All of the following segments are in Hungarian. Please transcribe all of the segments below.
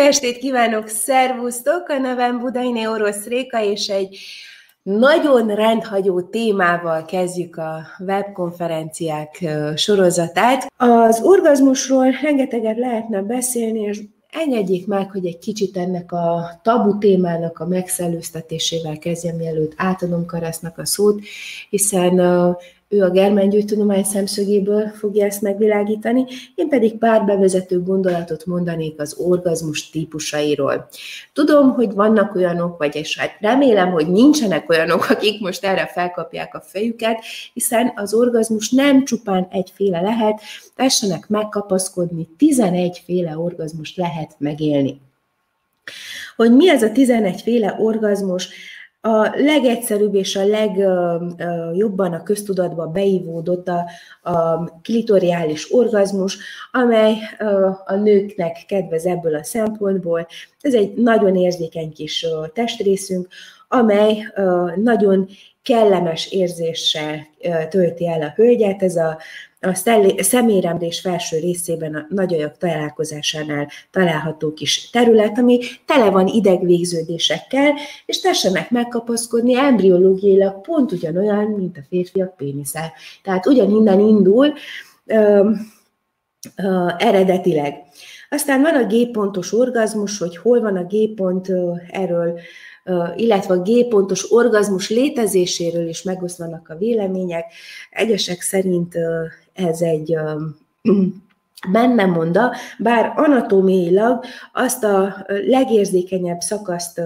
Estét kívánok, szervusztok! A nevem Budainé Orosz Réka, és egy nagyon rendhagyó témával kezdjük a webkonferenciák sorozatát. Az orgazmusról rengeteget lehetne beszélni, és engedjék meg, hogy egy kicsit ennek a tabu témának a megszellőztetésével kezdjem, mielőtt átadom Karasznak a szót, hiszen ő a germángyógytudomány szemszögéből fogja ezt megvilágítani, én pedig pár bevezető gondolatot mondanék az orgazmus típusairól. Tudom, hogy vannak olyanok, vagy és hát remélem, hogy nincsenek olyanok, akik most erre felkapják a fejüket, hiszen az orgazmus nem csupán egyféle lehet, tessenek megkapaszkodni, 11 féle orgazmust lehet megélni. Hogy mi ez a 11 féle orgazmus, a legegyszerűbb és a legjobban a köztudatba beívódott a, a klitoriális orgazmus, amely a nőknek kedvez ebből a szempontból. Ez egy nagyon érzékeny kis testrészünk, amely nagyon kellemes érzéssel tölti el a hölgyet. Ez a a szeméremlés felső részében a nagyajak találkozásánál található kis terület, ami tele van idegvégződésekkel, és tessenek megkapaszkodni embriológiailag pont ugyanolyan, mint a férfiak pénisze. Tehát ugyaninnen indul ö, ö, eredetileg. Aztán van a G-pontos orgazmus, hogy hol van a G-pont, erről illetve a G-pontos orgazmus létezéséről is megoszlanak a vélemények. Egyesek szerint ez egy benne monda, bár anatómiailag azt a legérzékenyebb szakaszt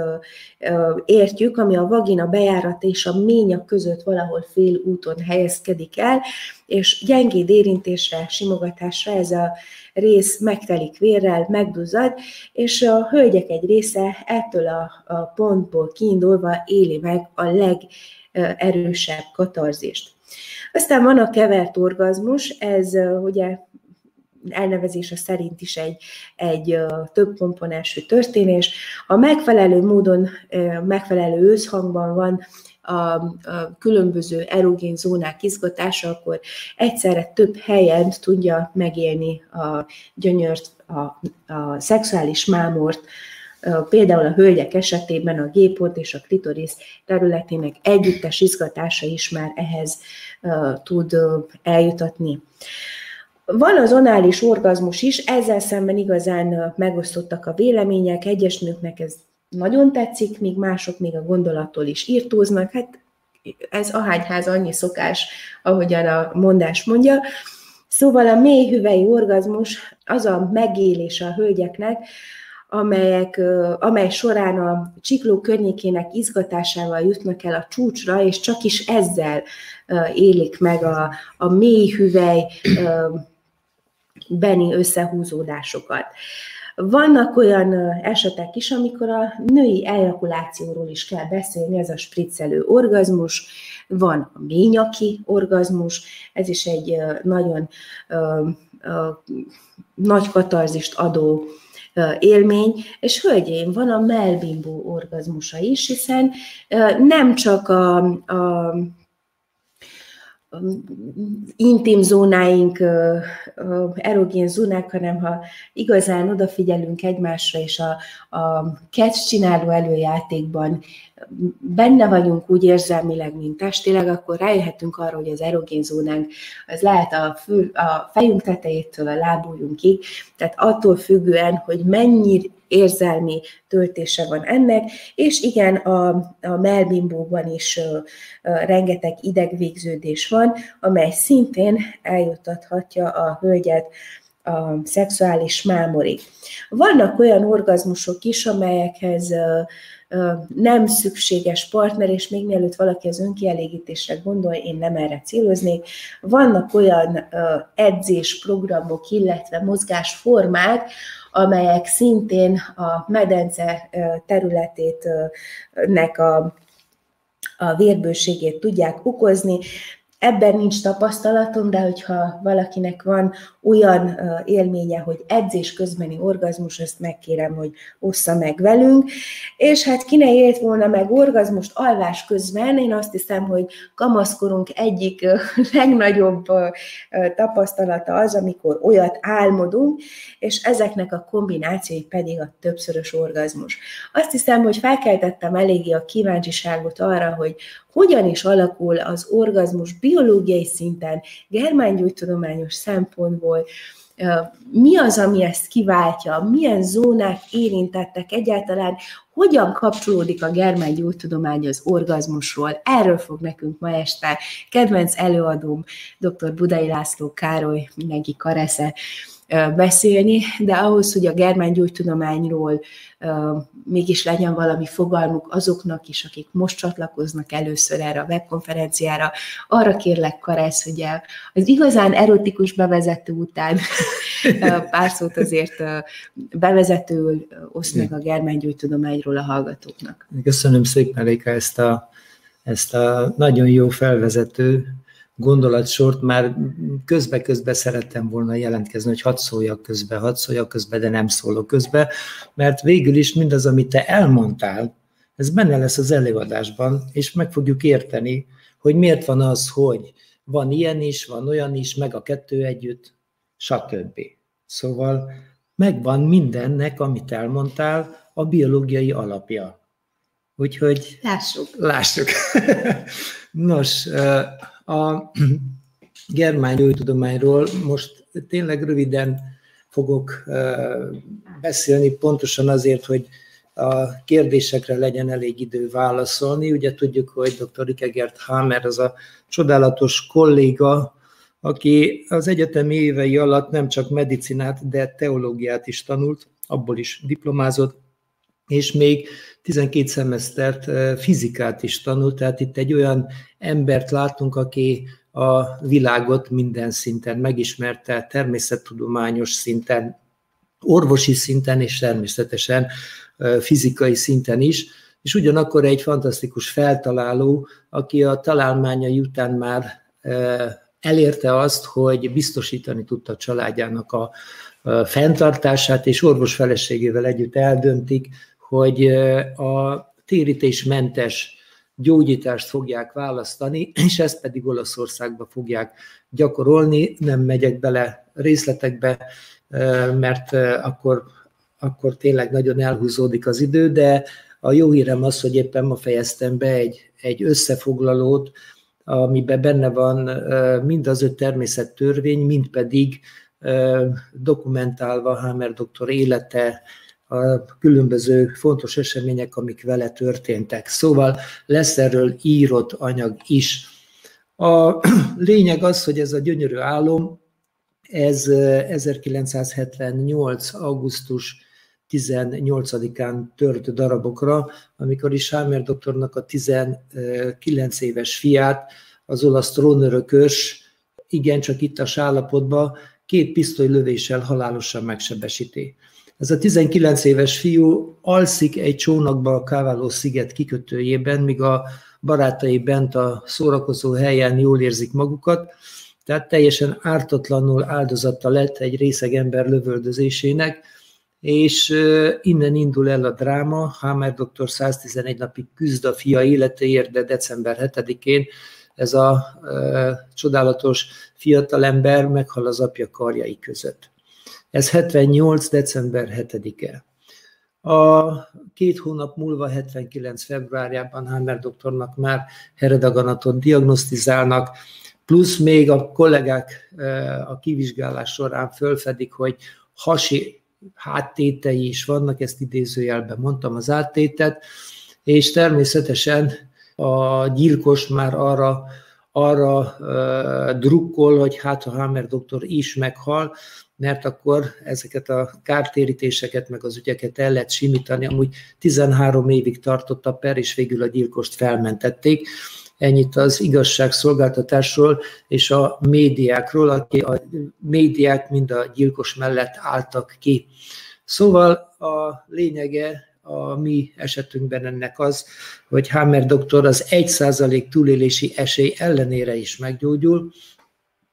értjük, ami a vagina bejárat és a ményak között valahol fél úton helyezkedik el, és gyengéd érintésre, simogatásra ez a rész megtelik vérrel, megduzzad, és a hölgyek egy része ettől a, a pontból kiindulva éli meg a legerősebb katarzist. Aztán van a kevert orgazmus, ez ugye elnevezése szerint is egy, egy több komponensű történés. A megfelelő módon, megfelelő összhangban van a, a különböző erogén zónák izgatása, akkor egyszerre több helyen tudja megélni a gyönyört, a, a szexuális mámort, Például a hölgyek esetében a gépont és a klitoris területének együttes izgatása is már ehhez tud eljutatni. Van az onális orgazmus is, ezzel szemben igazán megosztottak a vélemények, egyes nőknek ez nagyon tetszik, míg mások még a gondolattól is írtóznak, hát ez ahányház annyi szokás, ahogyan a mondás mondja. Szóval a mély hüvei orgazmus az a megélés a hölgyeknek, amelyek, amely során a csikló környékének izgatásával jutnak el a csúcsra, és csak is ezzel élik meg a, a mély hüvely beni összehúzódásokat. Vannak olyan esetek is, amikor a női ejakulációról is kell beszélni, ez a spriccelő orgazmus, van a ményaki orgazmus, ez is egy nagyon nagy katarzist adó élmény, és hölgyeim, van a melbimbó orgazmusa is, hiszen nem csak a, a intim zónáink, erogén zónák, hanem ha igazán odafigyelünk egymásra, és a, a catch csináló előjátékban benne vagyunk úgy érzelmileg, mint testileg, akkor rájöhetünk arra, hogy az erogén zónánk az lehet a, fül, a fejünk tetejétől a lábújunkig, tehát attól függően, hogy mennyi érzelmi töltése van ennek, és igen, a, a melbimbóban is uh, uh, rengeteg idegvégződés van, amely szintén eljutathatja a hölgyet a szexuális mámorig. Vannak olyan orgazmusok is, amelyekhez nem szükséges partner, és még mielőtt valaki az önkielégítésre gondol, én nem erre céloznék. Vannak olyan edzésprogramok, illetve mozgásformák, amelyek szintén a medence területének a, a vérbőségét tudják okozni. Ebben nincs tapasztalatom, de hogyha valakinek van olyan élménye, hogy edzés közbeni orgazmus, ezt megkérem, hogy ossza meg velünk. És hát ki ne élt volna meg orgazmust alvás közben, én azt hiszem, hogy kamaszkorunk egyik legnagyobb tapasztalata az, amikor olyat álmodunk, és ezeknek a kombinációi pedig a többszörös orgazmus. Azt hiszem, hogy felkeltettem eléggé a kíváncsiságot arra, hogy hogyan is alakul az orgazmus biológiai szinten, germánygyógytudományos szempontból, mi az, ami ezt kiváltja, milyen zónák érintettek egyáltalán, hogyan kapcsolódik a germánygyógytudomány az orgazmusról. Erről fog nekünk ma este kedvenc előadóm, dr. Budai László Károly, mindenki karesze, beszélni, de ahhoz, hogy a germángyógytudományról mégis legyen valami fogalmuk azoknak is, akik most csatlakoznak először erre a webkonferenciára, arra kérlek, Karesz, hogy az igazán erotikus bevezető után pár szót azért bevezetőül oszd meg a germángyógytudományról a hallgatóknak. Köszönöm szépen, Réka, ezt a, ezt a nagyon jó felvezető gondolatsort már közbe-közbe szerettem volna jelentkezni, hogy hadd szóljak közbe, hadd szóljak közbe, de nem szólok közbe, mert végül is mindaz, amit te elmondtál, ez benne lesz az előadásban, és meg fogjuk érteni, hogy miért van az, hogy van ilyen is, van olyan is, meg a kettő együtt, stb. Szóval megvan mindennek, amit elmondtál, a biológiai alapja. Úgyhogy... Lássuk. Lássuk. Nos, a germán most tényleg röviden fogok beszélni, pontosan azért, hogy a kérdésekre legyen elég idő válaszolni. Ugye tudjuk, hogy dr. Rikegert Hammer az a csodálatos kolléga, aki az egyetemi évei alatt nem csak medicinát, de teológiát is tanult, abból is diplomázott, és még 12 szemesztert fizikát is tanult, tehát itt egy olyan embert látunk, aki a világot minden szinten megismerte, természettudományos szinten, orvosi szinten és természetesen fizikai szinten is, és ugyanakkor egy fantasztikus feltaláló, aki a találmányai után már elérte azt, hogy biztosítani tudta a családjának a fenntartását, és orvos feleségével együtt eldöntik, hogy a térítésmentes gyógyítást fogják választani, és ezt pedig Olaszországba fogják gyakorolni. Nem megyek bele részletekbe, mert akkor, akkor tényleg nagyon elhúzódik az idő, de a jó hírem az, hogy éppen ma fejeztem be egy, egy összefoglalót, amiben benne van mind az öt természettörvény, mind pedig dokumentálva Hammer doktor élete, a különböző fontos események, amik vele történtek. Szóval lesz erről írott anyag is. A lényeg az, hogy ez a gyönyörű álom, ez 1978. augusztus 18-án tört darabokra, amikor is Hámer doktornak a 19 éves fiát, az olasz trónörökös, igencsak itt a állapotban, két pisztolylövéssel halálosan megsebesíti. Ez a 19 éves fiú alszik egy csónakba a Káváló sziget kikötőjében, míg a barátai bent a szórakozó helyen jól érzik magukat, tehát teljesen ártatlanul áldozata lett egy részeg ember lövöldözésének, és innen indul el a dráma. Hammer doktor 111 napig küzd a fia életéért, de december 7-én ez a e, csodálatos fiatalember meghal az apja karjai között. Ez 78. december 7-e. A két hónap múlva, 79. februárjában Hammer doktornak már heredaganatot diagnosztizálnak, plusz még a kollégák eh, a kivizsgálás során fölfedik, hogy hasi háttétei is vannak, ezt idézőjelben mondtam az áttétet, és természetesen a gyilkos már arra, arra drukkol, hogy hát ha Hammer doktor is meghal, mert akkor ezeket a kártérítéseket, meg az ügyeket el lehet simítani. Amúgy 13 évig tartott a per, és végül a gyilkost felmentették. Ennyit az igazságszolgáltatásról és a médiákról, aki a médiák mind a gyilkos mellett álltak ki. Szóval a lényege a mi esetünkben ennek az, hogy Hammer doktor az 1% túlélési esély ellenére is meggyógyul,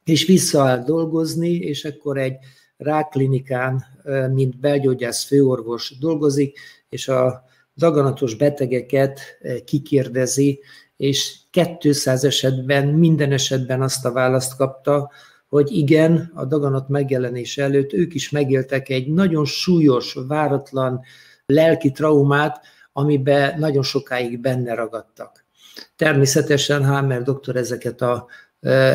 és visszaáll dolgozni, és akkor egy ráklinikán, mint belgyógyász főorvos dolgozik, és a daganatos betegeket kikérdezi, és 200 esetben, minden esetben azt a választ kapta, hogy igen, a daganat megjelenése előtt ők is megéltek egy nagyon súlyos, váratlan lelki traumát, amiben nagyon sokáig benne ragadtak. Természetesen Hammer doktor ezeket a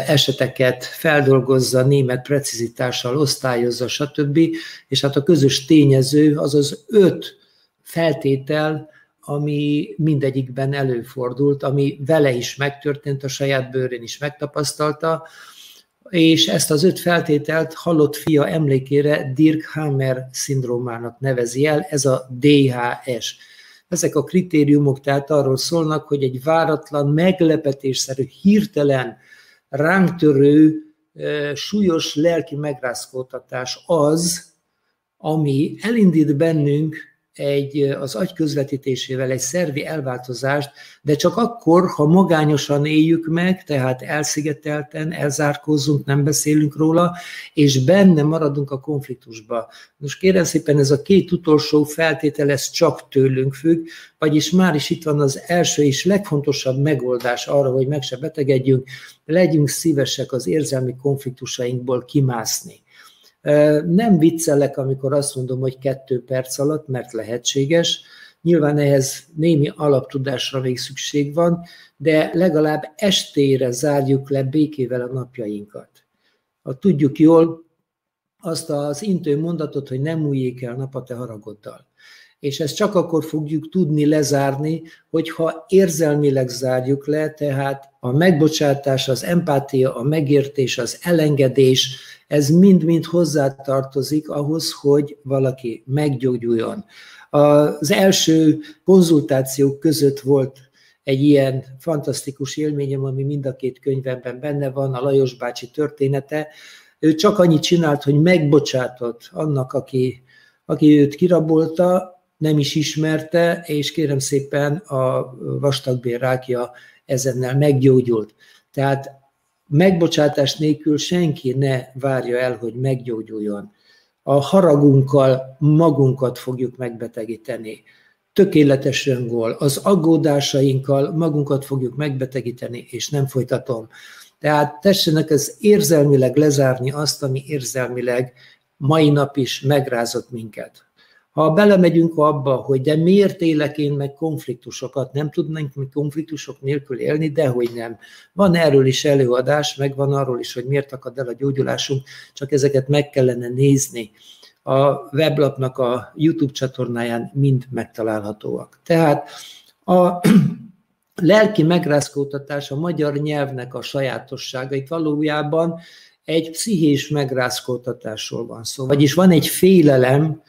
eseteket feldolgozza, német precizitással osztályozza, stb. És hát a közös tényező az az öt feltétel, ami mindegyikben előfordult, ami vele is megtörtént, a saját bőrén is megtapasztalta, és ezt az öt feltételt halott fia emlékére Dirk Hammer szindrómának nevezi el, ez a DHS. Ezek a kritériumok tehát arról szólnak, hogy egy váratlan, meglepetésszerű, hirtelen ránk súlyos lelki megrázkódtatás az, ami elindít bennünk egy, az agy közvetítésével egy szervi elváltozást, de csak akkor, ha magányosan éljük meg, tehát elszigetelten, elzárkózzunk, nem beszélünk róla, és benne maradunk a konfliktusba. Most kérem szépen, ez a két utolsó feltétel, ez csak tőlünk függ, vagyis már is itt van az első és legfontosabb megoldás arra, hogy meg se betegedjünk, legyünk szívesek az érzelmi konfliktusainkból kimászni. Nem viccelek, amikor azt mondom, hogy kettő perc alatt, mert lehetséges. Nyilván ehhez némi alaptudásra még szükség van, de legalább estére zárjuk le békével a napjainkat. Ha tudjuk jól azt az intő mondatot, hogy nem újjék el nap a te haragoddal. És ezt csak akkor fogjuk tudni lezárni, hogyha érzelmileg zárjuk le, tehát a megbocsátás, az empátia, a megértés, az elengedés, ez mind-mind hozzátartozik ahhoz, hogy valaki meggyógyuljon. Az első konzultációk között volt egy ilyen fantasztikus élményem, ami mind a két könyvemben benne van, a Lajos bácsi története. Ő csak annyit csinált, hogy megbocsátott annak, aki, aki őt kirabolta, nem is ismerte, és kérem szépen a vastagbér rákja ezennel meggyógyult. Tehát megbocsátás nélkül senki ne várja el, hogy meggyógyuljon. A haragunkkal magunkat fogjuk megbetegíteni. Tökéletes öngól, az aggódásainkkal magunkat fogjuk megbetegíteni, és nem folytatom. Tehát tessenek ez érzelmileg lezárni azt, ami érzelmileg mai nap is megrázott minket. Ha belemegyünk abba, hogy de miért élek én meg konfliktusokat, nem tudnánk mi konfliktusok nélkül élni, de hogy nem. Van erről is előadás, meg van arról is, hogy miért akad el a gyógyulásunk, csak ezeket meg kellene nézni. A weblapnak a YouTube csatornáján mind megtalálhatóak. Tehát a lelki megrázkódtatás a magyar nyelvnek a sajátossága. Itt valójában egy pszichés megrázkódtatásról van szó. Vagyis van egy félelem,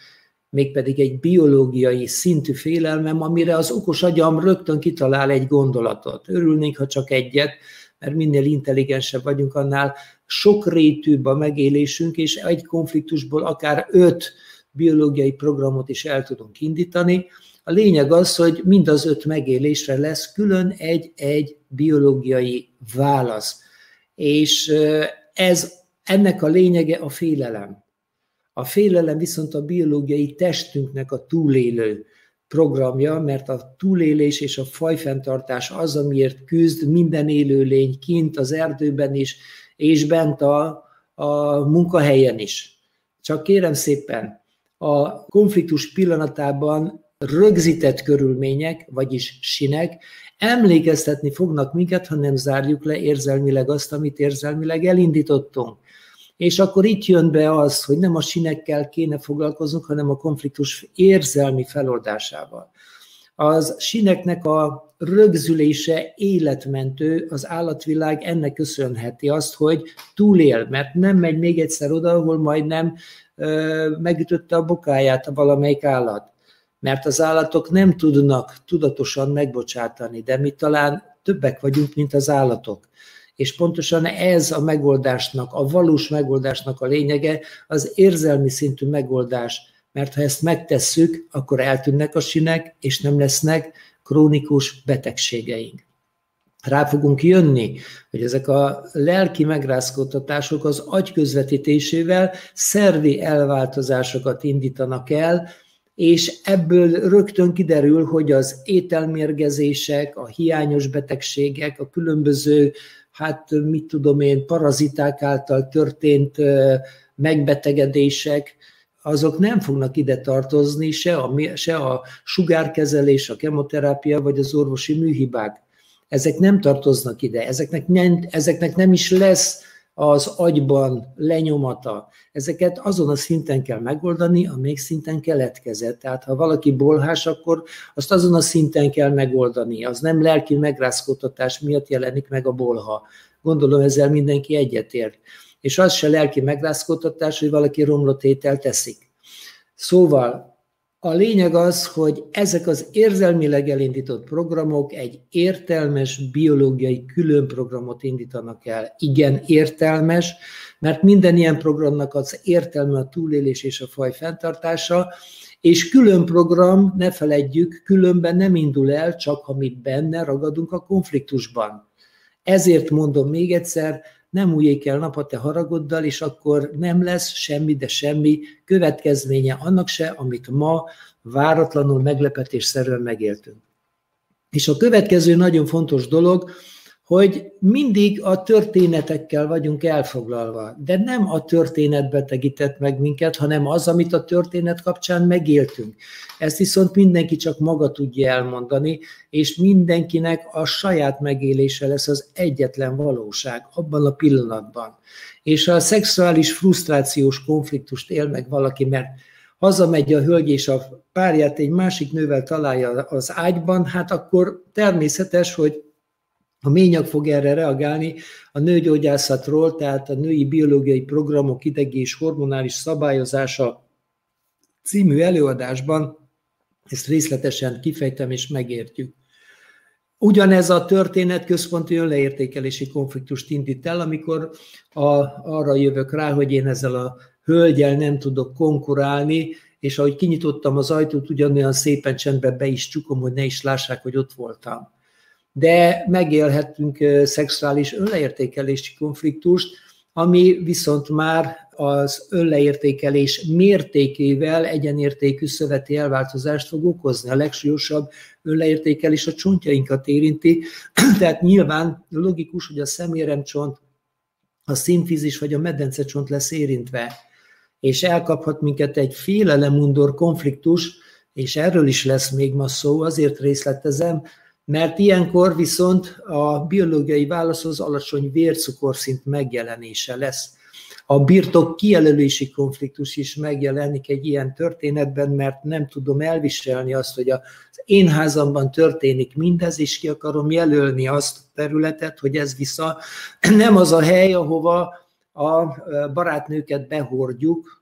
mégpedig egy biológiai szintű félelmem, amire az okos agyam rögtön kitalál egy gondolatot. Örülnénk, ha csak egyet, mert minél intelligensebb vagyunk, annál sokrétűbb a megélésünk, és egy konfliktusból akár öt biológiai programot is el tudunk indítani. A lényeg az, hogy mind az öt megélésre lesz külön egy-egy biológiai válasz. És ez, ennek a lényege a félelem. A félelem viszont a biológiai testünknek a túlélő programja, mert a túlélés és a fajfenntartás az, amiért küzd minden élőlény kint az erdőben is, és bent a, a munkahelyen is. Csak kérem szépen, a konfliktus pillanatában rögzített körülmények, vagyis sinek emlékeztetni fognak minket, ha nem zárjuk le érzelmileg azt, amit érzelmileg elindítottunk. És akkor itt jön be az, hogy nem a sinekkel kéne foglalkoznunk, hanem a konfliktus érzelmi feloldásával. Az sineknek a rögzülése életmentő, az állatvilág ennek köszönheti azt, hogy túlél, mert nem megy még egyszer oda, ahol majdnem ö, megütötte a bokáját a valamelyik állat. Mert az állatok nem tudnak tudatosan megbocsátani, de mi talán többek vagyunk, mint az állatok és pontosan ez a megoldásnak, a valós megoldásnak a lényege, az érzelmi szintű megoldás mert ha ezt megtesszük, akkor eltűnnek a sinek, és nem lesznek krónikus betegségeink. Rá fogunk jönni, hogy ezek a lelki megrázkódtatások az agy közvetítésével szervi elváltozásokat indítanak el, és ebből rögtön kiderül, hogy az ételmérgezések, a hiányos betegségek, a különböző, hát mit tudom én, paraziták által történt megbetegedések, azok nem fognak ide tartozni, se a, se a sugárkezelés, a kemoterápia, vagy az orvosi műhibák. Ezek nem tartoznak ide, ezeknek nem, ezeknek nem is lesz az agyban lenyomata. Ezeket azon a szinten kell megoldani, amelyik szinten keletkezett. Tehát ha valaki bolhás, akkor azt azon a szinten kell megoldani. Az nem lelki megrázkódtatás miatt jelenik meg a bolha. Gondolom ezzel mindenki egyetért. És az se lelki megrázkódtatás, hogy valaki romlott ételt teszik. Szóval a lényeg az, hogy ezek az érzelmileg elindított programok egy értelmes biológiai külön programot indítanak el. Igen, értelmes, mert minden ilyen programnak az értelme a túlélés és a faj fenntartása, és külön program, ne feledjük, különben nem indul el, csak ha mi benne ragadunk a konfliktusban. Ezért mondom még egyszer, nem újjék el nap a te haragoddal, és akkor nem lesz semmi, de semmi következménye annak se, amit ma váratlanul meglepetésszerűen megéltünk. És a következő nagyon fontos dolog, hogy mindig a történetekkel vagyunk elfoglalva, de nem a történet betegített meg minket, hanem az, amit a történet kapcsán megéltünk. Ezt viszont mindenki csak maga tudja elmondani, és mindenkinek a saját megélése lesz az egyetlen valóság abban a pillanatban. És a szexuális frusztrációs konfliktust él meg valaki, mert hazamegy a hölgy és a párját egy másik nővel találja az ágyban, hát akkor természetes, hogy a ményag fog erre reagálni a nőgyógyászatról, tehát a női biológiai programok idegi és hormonális szabályozása című előadásban ezt részletesen kifejtem és megértjük. Ugyanez a történet központi önleértékelési konfliktust indít el, amikor a, arra jövök rá, hogy én ezzel a hölgyel nem tudok konkurálni, és ahogy kinyitottam az ajtót, ugyanolyan szépen csendben be is csukom, hogy ne is lássák, hogy ott voltam de megélhettünk szexuális önleértékelési konfliktust, ami viszont már az önleértékelés mértékével egyenértékű szöveti elváltozást fog okozni. A legsúlyosabb önleértékelés a csontjainkat érinti, tehát nyilván logikus, hogy a szeméremcsont, a színfizis vagy a medencecsont lesz érintve, és elkaphat minket egy félelemundor konfliktus, és erről is lesz még ma szó, azért részletezem, mert ilyenkor viszont a biológiai válaszhoz alacsony vércukorszint megjelenése lesz. A birtok kijelölési konfliktus is megjelenik egy ilyen történetben, mert nem tudom elviselni azt, hogy az én házamban történik mindez, és ki akarom jelölni azt a területet, hogy ez vissza nem az a hely, ahova a barátnőket behordjuk,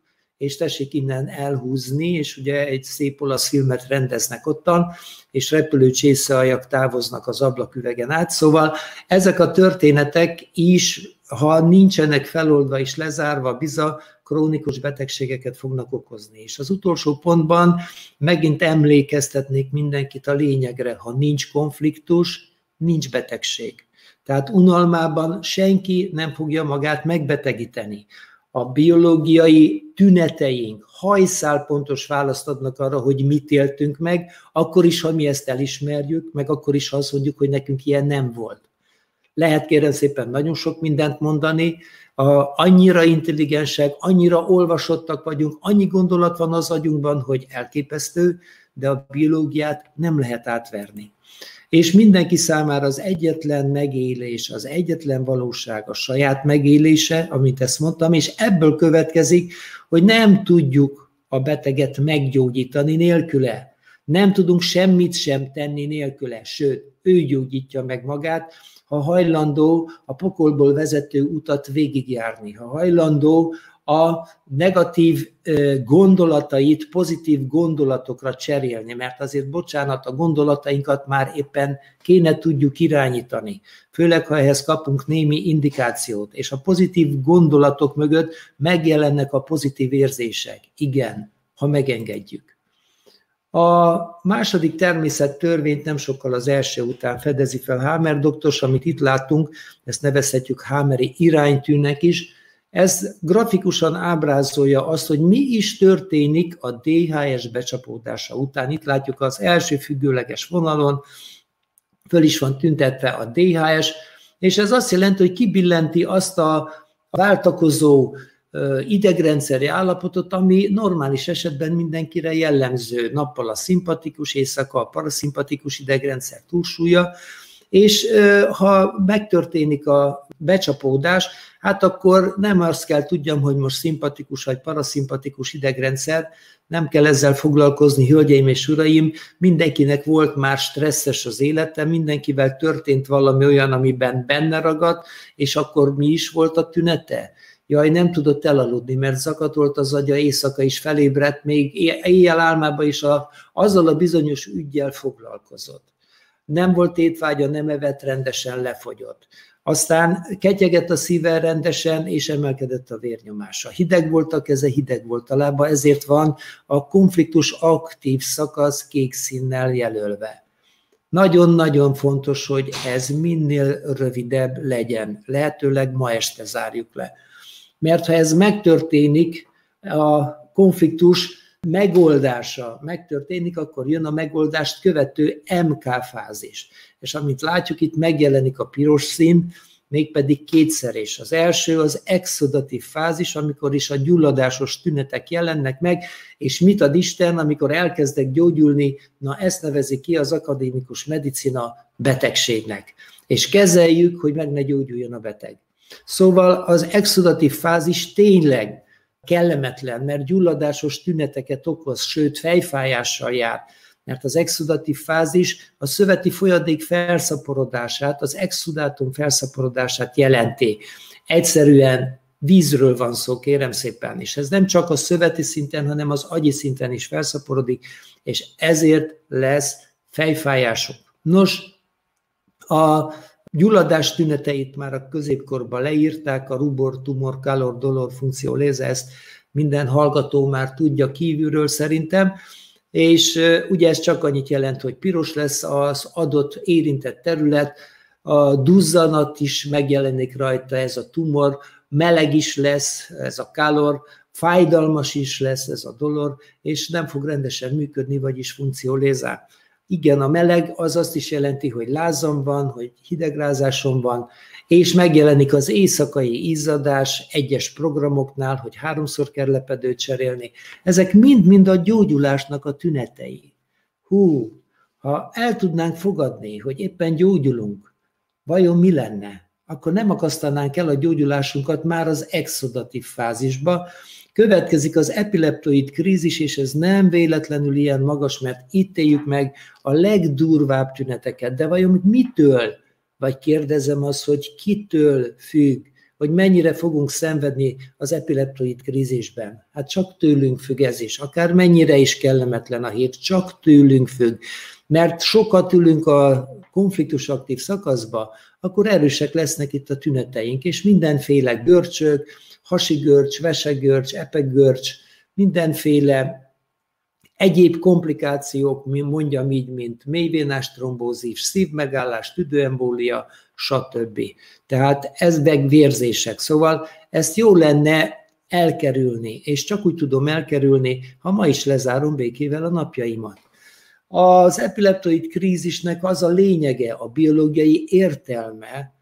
és tessék innen elhúzni, és ugye egy szép olasz filmet rendeznek ottan, és repülő csészealjak távoznak az ablaküvegen át. Szóval ezek a történetek is, ha nincsenek feloldva és lezárva, biza krónikus betegségeket fognak okozni. És az utolsó pontban megint emlékeztetnék mindenkit a lényegre, ha nincs konfliktus, nincs betegség. Tehát unalmában senki nem fogja magát megbetegíteni a biológiai tüneteink hajszál pontos választ adnak arra, hogy mit éltünk meg, akkor is, ha mi ezt elismerjük, meg akkor is, ha azt mondjuk, hogy nekünk ilyen nem volt. Lehet kérem szépen nagyon sok mindent mondani, a, annyira intelligensek, annyira olvasottak vagyunk, annyi gondolat van az agyunkban, hogy elképesztő, de a biológiát nem lehet átverni és mindenki számára az egyetlen megélés, az egyetlen valóság a saját megélése, amit ezt mondtam, és ebből következik, hogy nem tudjuk a beteget meggyógyítani nélküle. Nem tudunk semmit sem tenni nélküle, sőt, ő gyógyítja meg magát, ha hajlandó a pokolból vezető utat végigjárni, ha hajlandó a negatív gondolatait pozitív gondolatokra cserélni, mert azért, bocsánat, a gondolatainkat már éppen kéne tudjuk irányítani, főleg, ha ehhez kapunk némi indikációt, és a pozitív gondolatok mögött megjelennek a pozitív érzések. Igen, ha megengedjük. A második természettörvényt nem sokkal az első után fedezi fel Hamer doktor, amit itt látunk, ezt nevezhetjük Hameri iránytűnek is. Ez grafikusan ábrázolja azt, hogy mi is történik a DHS becsapódása után. Itt látjuk az első függőleges vonalon, föl is van tüntetve a DHS, és ez azt jelenti, hogy kibillenti azt a váltakozó idegrendszeri állapotot, ami normális esetben mindenkire jellemző. Nappal a szimpatikus, éjszaka a paraszimpatikus idegrendszer túlsúlya, és ha megtörténik a becsapódás, hát akkor nem azt kell tudjam, hogy most szimpatikus vagy paraszimpatikus idegrendszer, nem kell ezzel foglalkozni, hölgyeim és uraim, mindenkinek volt már stresszes az élete, mindenkivel történt valami olyan, amiben benne ragadt, és akkor mi is volt a tünete? Jaj, nem tudott elaludni, mert zakatolt az agya, éjszaka is felébredt, még éjjel álmában is a, azzal a bizonyos ügyjel foglalkozott. Nem volt étvágya, nem evett, rendesen lefogyott. Aztán ketyegett a szíve rendesen, és emelkedett a vérnyomása. Hideg volt a keze, hideg volt a lába, ezért van a konfliktus aktív szakasz kék színnel jelölve. Nagyon-nagyon fontos, hogy ez minél rövidebb legyen. Lehetőleg ma este zárjuk le mert ha ez megtörténik, a konfliktus megoldása megtörténik, akkor jön a megoldást követő MK fázis. És amit látjuk, itt megjelenik a piros szín, mégpedig kétszerés. Az első az exodatív fázis, amikor is a gyulladásos tünetek jelennek meg, és mit ad Isten, amikor elkezdek gyógyulni, na ezt nevezi ki az akadémikus medicina betegségnek. És kezeljük, hogy meg ne gyógyuljon a beteg. Szóval az exudatív fázis tényleg kellemetlen, mert gyulladásos tüneteket okoz, sőt fejfájással jár, mert az exudatív fázis a szöveti folyadék felszaporodását, az exudátum felszaporodását jelenti. Egyszerűen vízről van szó, kérem szépen, és ez nem csak a szöveti szinten, hanem az agyi szinten is felszaporodik, és ezért lesz fejfájások. Nos, a gyulladás tüneteit már a középkorban leírták, a rubor, tumor, calor, dolor funkció léze, ezt minden hallgató már tudja kívülről szerintem, és ugye ez csak annyit jelent, hogy piros lesz az adott érintett terület, a duzzanat is megjelenik rajta, ez a tumor, meleg is lesz, ez a kálor, fájdalmas is lesz ez a dolor, és nem fog rendesen működni, vagyis funkció lézár. Igen, a meleg az azt is jelenti, hogy lázam van, hogy hidegrázásom van, és megjelenik az éjszakai izzadás egyes programoknál, hogy háromszor kell lepedőt cserélni. Ezek mind-mind a gyógyulásnak a tünetei. Hú, ha el tudnánk fogadni, hogy éppen gyógyulunk, vajon mi lenne? Akkor nem akasztanánk el a gyógyulásunkat már az exodatív fázisba, Következik az epileptoid krízis, és ez nem véletlenül ilyen magas, mert itt éljük meg a legdurvább tüneteket. De vajon mitől? Vagy kérdezem azt, hogy kitől függ, hogy mennyire fogunk szenvedni az epileptoid krízisben. Hát csak tőlünk függ ez is. Akár mennyire is kellemetlen a hét, csak tőlünk függ. Mert sokat ülünk a konfliktus aktív szakaszba, akkor erősek lesznek itt a tüneteink, és mindenféle görcsök, hasigörcs, vesegörcs, epegörcs, mindenféle egyéb komplikációk, mondjam így, mint mélyvénás trombózis, szívmegállás, tüdőembólia, stb. Tehát ez vérzések. Szóval ezt jó lenne elkerülni, és csak úgy tudom elkerülni, ha ma is lezárom békével a napjaimat. Az epileptoid krízisnek az a lényege, a biológiai értelme,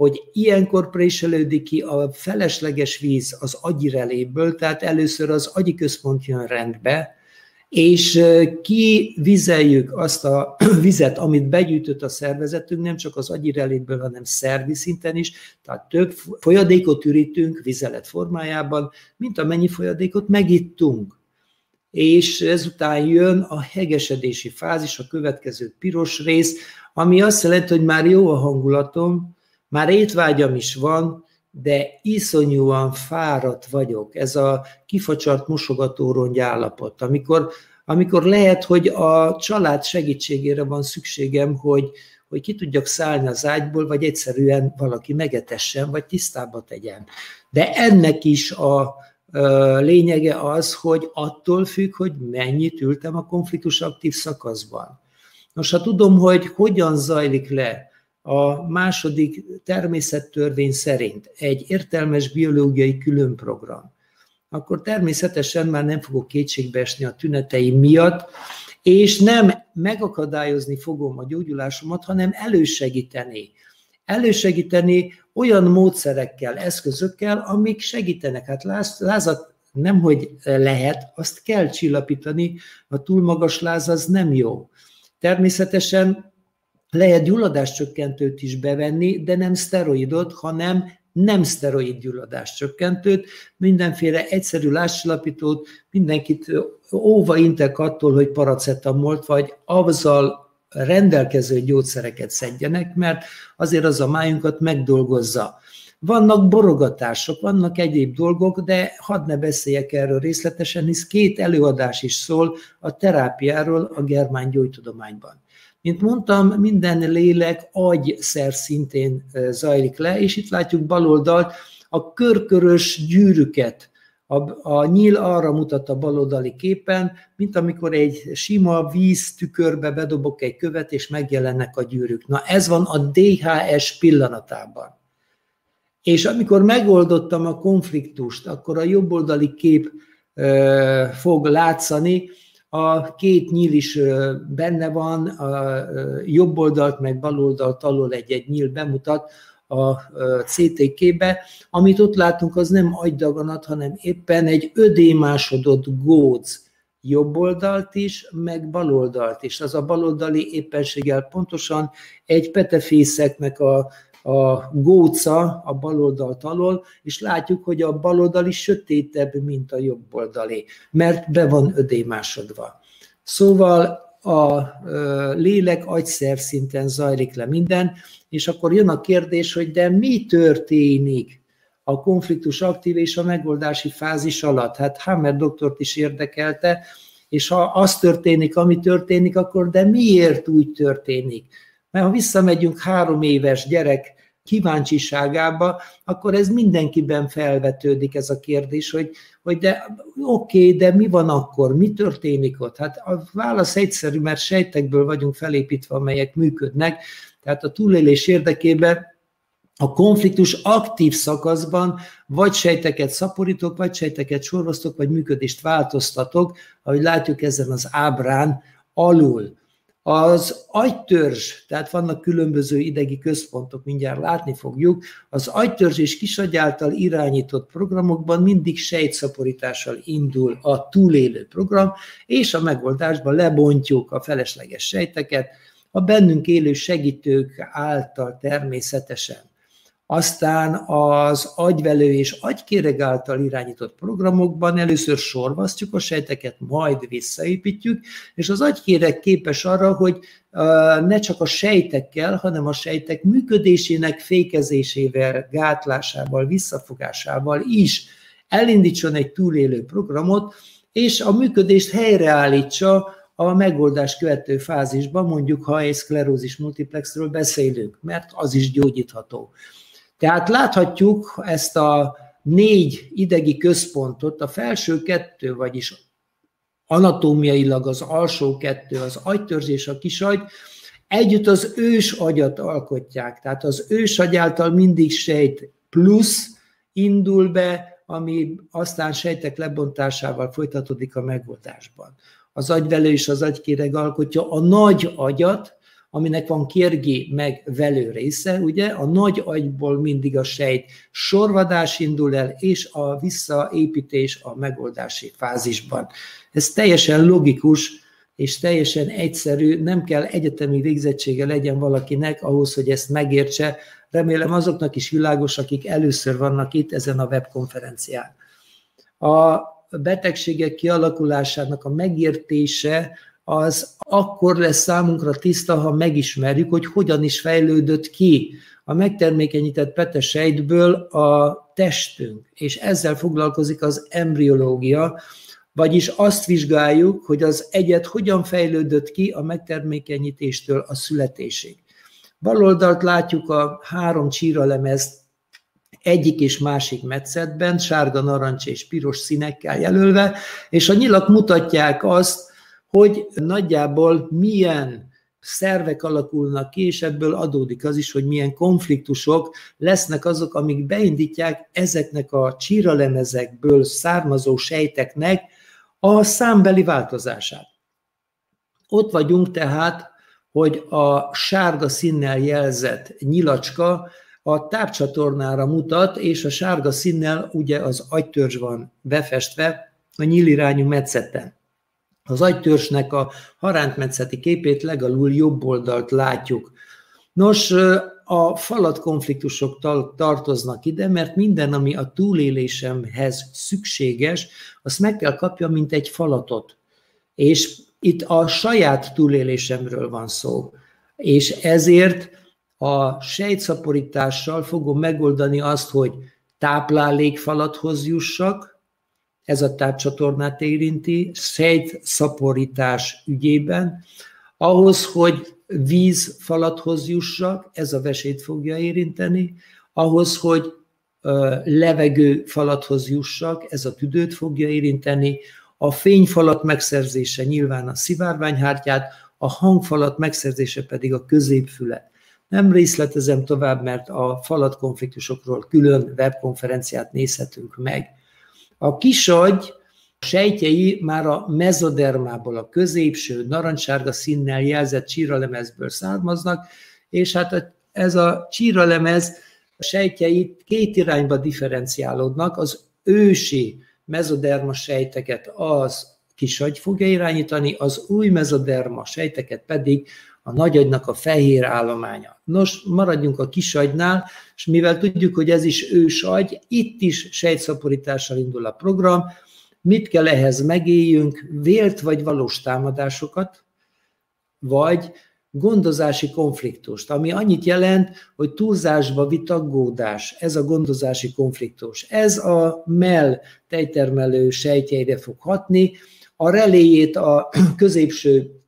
hogy ilyenkor préselődik ki a felesleges víz az agyireléből, tehát először az agyi központ jön rendbe, és kivizeljük azt a vizet, amit begyűjtött a szervezetünk, nem csak az agyireléből, hanem szervi szinten is, tehát több folyadékot ürítünk vizelet formájában, mint amennyi folyadékot megittunk. És ezután jön a hegesedési fázis, a következő piros rész, ami azt jelenti, hogy már jó a hangulatom, már étvágyam is van, de iszonyúan fáradt vagyok. Ez a kifacsart mosogatórongy állapot, amikor, amikor lehet, hogy a család segítségére van szükségem, hogy, hogy ki tudjak szállni az ágyból, vagy egyszerűen valaki megetessen, vagy tisztába tegyen. De ennek is a, lényege az, hogy attól függ, hogy mennyit ültem a konfliktus aktív szakaszban. Nos, ha tudom, hogy hogyan zajlik le a második természettörvény szerint egy értelmes biológiai különprogram, akkor természetesen már nem fogok kétségbe a tünetei miatt, és nem megakadályozni fogom a gyógyulásomat, hanem elősegíteni. Elősegíteni olyan módszerekkel, eszközökkel, amik segítenek. Hát lázat nem, hogy lehet, azt kell csillapítani, a túl magas láz az nem jó. Természetesen lehet gyulladáscsökkentőt is bevenni, de nem szteroidot, hanem nem szteroid gyulladás csökkentőt, mindenféle egyszerű láscsillapítót, mindenkit óva intek attól, hogy paracetamolt vagy azzal rendelkező gyógyszereket szedjenek, mert azért az a májunkat megdolgozza. Vannak borogatások, vannak egyéb dolgok, de hadd ne beszéljek erről részletesen, hisz két előadás is szól a terápiáról a germán gyógytudományban. Mint mondtam, minden lélek agyszer szintén zajlik le, és itt látjuk baloldalt a körkörös gyűrűket. A, a nyíl arra mutat a baloldali képen, mint amikor egy sima víz tükörbe bedobok egy követ, és megjelennek a gyűrűk. Na ez van a DHS pillanatában. És amikor megoldottam a konfliktust, akkor a jobboldali kép ö, fog látszani, a két nyíl is benne van, a jobb oldalt meg bal oldalt alól egy-egy nyíl bemutat a CTK-be. Amit ott látunk, az nem agydaganat, hanem éppen egy ödémásodott góc jobb oldalt is, meg bal oldalt is. Az a baloldali éppenséggel pontosan egy petefészeknek a a góca a baloldalt alól, és látjuk, hogy a baloldali sötétebb, mint a jobboldali, mert be van ödémásodva. Szóval a lélek agyszer szinten zajlik le minden, és akkor jön a kérdés, hogy de mi történik a konfliktus aktív és a megoldási fázis alatt? Hát Hammer doktort is érdekelte, és ha az történik, ami történik, akkor de miért úgy történik? Mert ha visszamegyünk három éves gyerek kíváncsiságába, akkor ez mindenkiben felvetődik ez a kérdés, hogy, hogy de oké, okay, de mi van akkor, mi történik ott? Hát a válasz egyszerű, mert sejtekből vagyunk felépítve, amelyek működnek, tehát a túlélés érdekében a konfliktus aktív szakaszban vagy sejteket szaporítok, vagy sejteket sorvasztok, vagy működést változtatok, ahogy látjuk ezen az ábrán alul. Az agytörzs, tehát vannak különböző idegi központok, mindjárt látni fogjuk, az agytörzs és kisagy által irányított programokban mindig sejtszaporítással indul a túlélő program, és a megoldásban lebontjuk a felesleges sejteket, a bennünk élő segítők által természetesen. Aztán az agyvelő és agykéreg által irányított programokban először sorvasztjuk a sejteket, majd visszaépítjük, és az agykéreg képes arra, hogy ne csak a sejtekkel, hanem a sejtek működésének fékezésével, gátlásával, visszafogásával is elindítson egy túlélő programot, és a működést helyreállítsa a megoldás követő fázisban, mondjuk ha egy szklerózis multiplexről beszélünk, mert az is gyógyítható. Tehát láthatjuk ezt a négy idegi központot, a felső kettő, vagyis anatómiailag az alsó kettő, az agytörzs és a kisajt, együtt az ős agyat alkotják. Tehát az ős agy által mindig sejt plusz indul be, ami aztán sejtek lebontásával folytatódik a megoldásban. Az agyvelő és az agykéreg alkotja a nagy agyat, aminek van kérgi meg velő része, ugye, a nagy agyból mindig a sejt sorvadás indul el, és a visszaépítés a megoldási fázisban. Ez teljesen logikus, és teljesen egyszerű, nem kell egyetemi végzettsége legyen valakinek ahhoz, hogy ezt megértse. Remélem azoknak is világos, akik először vannak itt ezen a webkonferencián. A betegségek kialakulásának a megértése az akkor lesz számunkra tiszta, ha megismerjük, hogy hogyan is fejlődött ki a megtermékenyített petesejtből a testünk, és ezzel foglalkozik az embriológia, vagyis azt vizsgáljuk, hogy az egyet hogyan fejlődött ki a megtermékenyítéstől a születésig. Baloldalt látjuk a három csíralemezt, egyik és másik metszetben, sárga, narancs és piros színekkel jelölve, és a nyilak mutatják azt, hogy nagyjából milyen szervek alakulnak ki, és ebből adódik az is, hogy milyen konfliktusok lesznek azok, amik beindítják ezeknek a csíralemezekből származó sejteknek a számbeli változását. Ott vagyunk tehát, hogy a sárga színnel jelzett nyilacska a tápcsatornára mutat, és a sárga színnel ugye az agytörzs van befestve a nyílirányú metszeten. Az agytörzsnek a harántmetszeti képét legalul jobb oldalt látjuk. Nos, a falat konfliktusok tartoznak ide, mert minden, ami a túlélésemhez szükséges, azt meg kell kapja, mint egy falatot. És itt a saját túlélésemről van szó. És ezért a sejtszaporítással fogom megoldani azt, hogy táplálékfalathoz jussak, ez a tápcsatornát érinti, sejtszaporítás ügyében, ahhoz, hogy vízfalathoz jussak, ez a vesét fogja érinteni, ahhoz, hogy levegő falathoz jussak, ez a tüdőt fogja érinteni, a fényfalat megszerzése nyilván a szivárványhártyát, a hangfalat megszerzése pedig a középfület. Nem részletezem tovább, mert a falat konfliktusokról külön webkonferenciát nézhetünk meg. A kisagy sejtjei már a mezodermából, a középső narancssárga színnel jelzett csíralemezből származnak, és hát ez a csíralemez sejtjei két irányba differenciálódnak, az ősi mezoderma sejteket az kisagy fogja irányítani, az új mezoderma sejteket pedig a nagyagynak a fehér állománya. Nos, maradjunk a kisagynál, és mivel tudjuk, hogy ez is ős agy, itt is sejtszaporítással indul a program, mit kell ehhez megéljünk, vélt vagy valós támadásokat, vagy gondozási konfliktust, ami annyit jelent, hogy túlzásba vitaggódás, ez a gondozási konfliktus. Ez a mell tejtermelő sejtjeire fog hatni, a reléjét a középső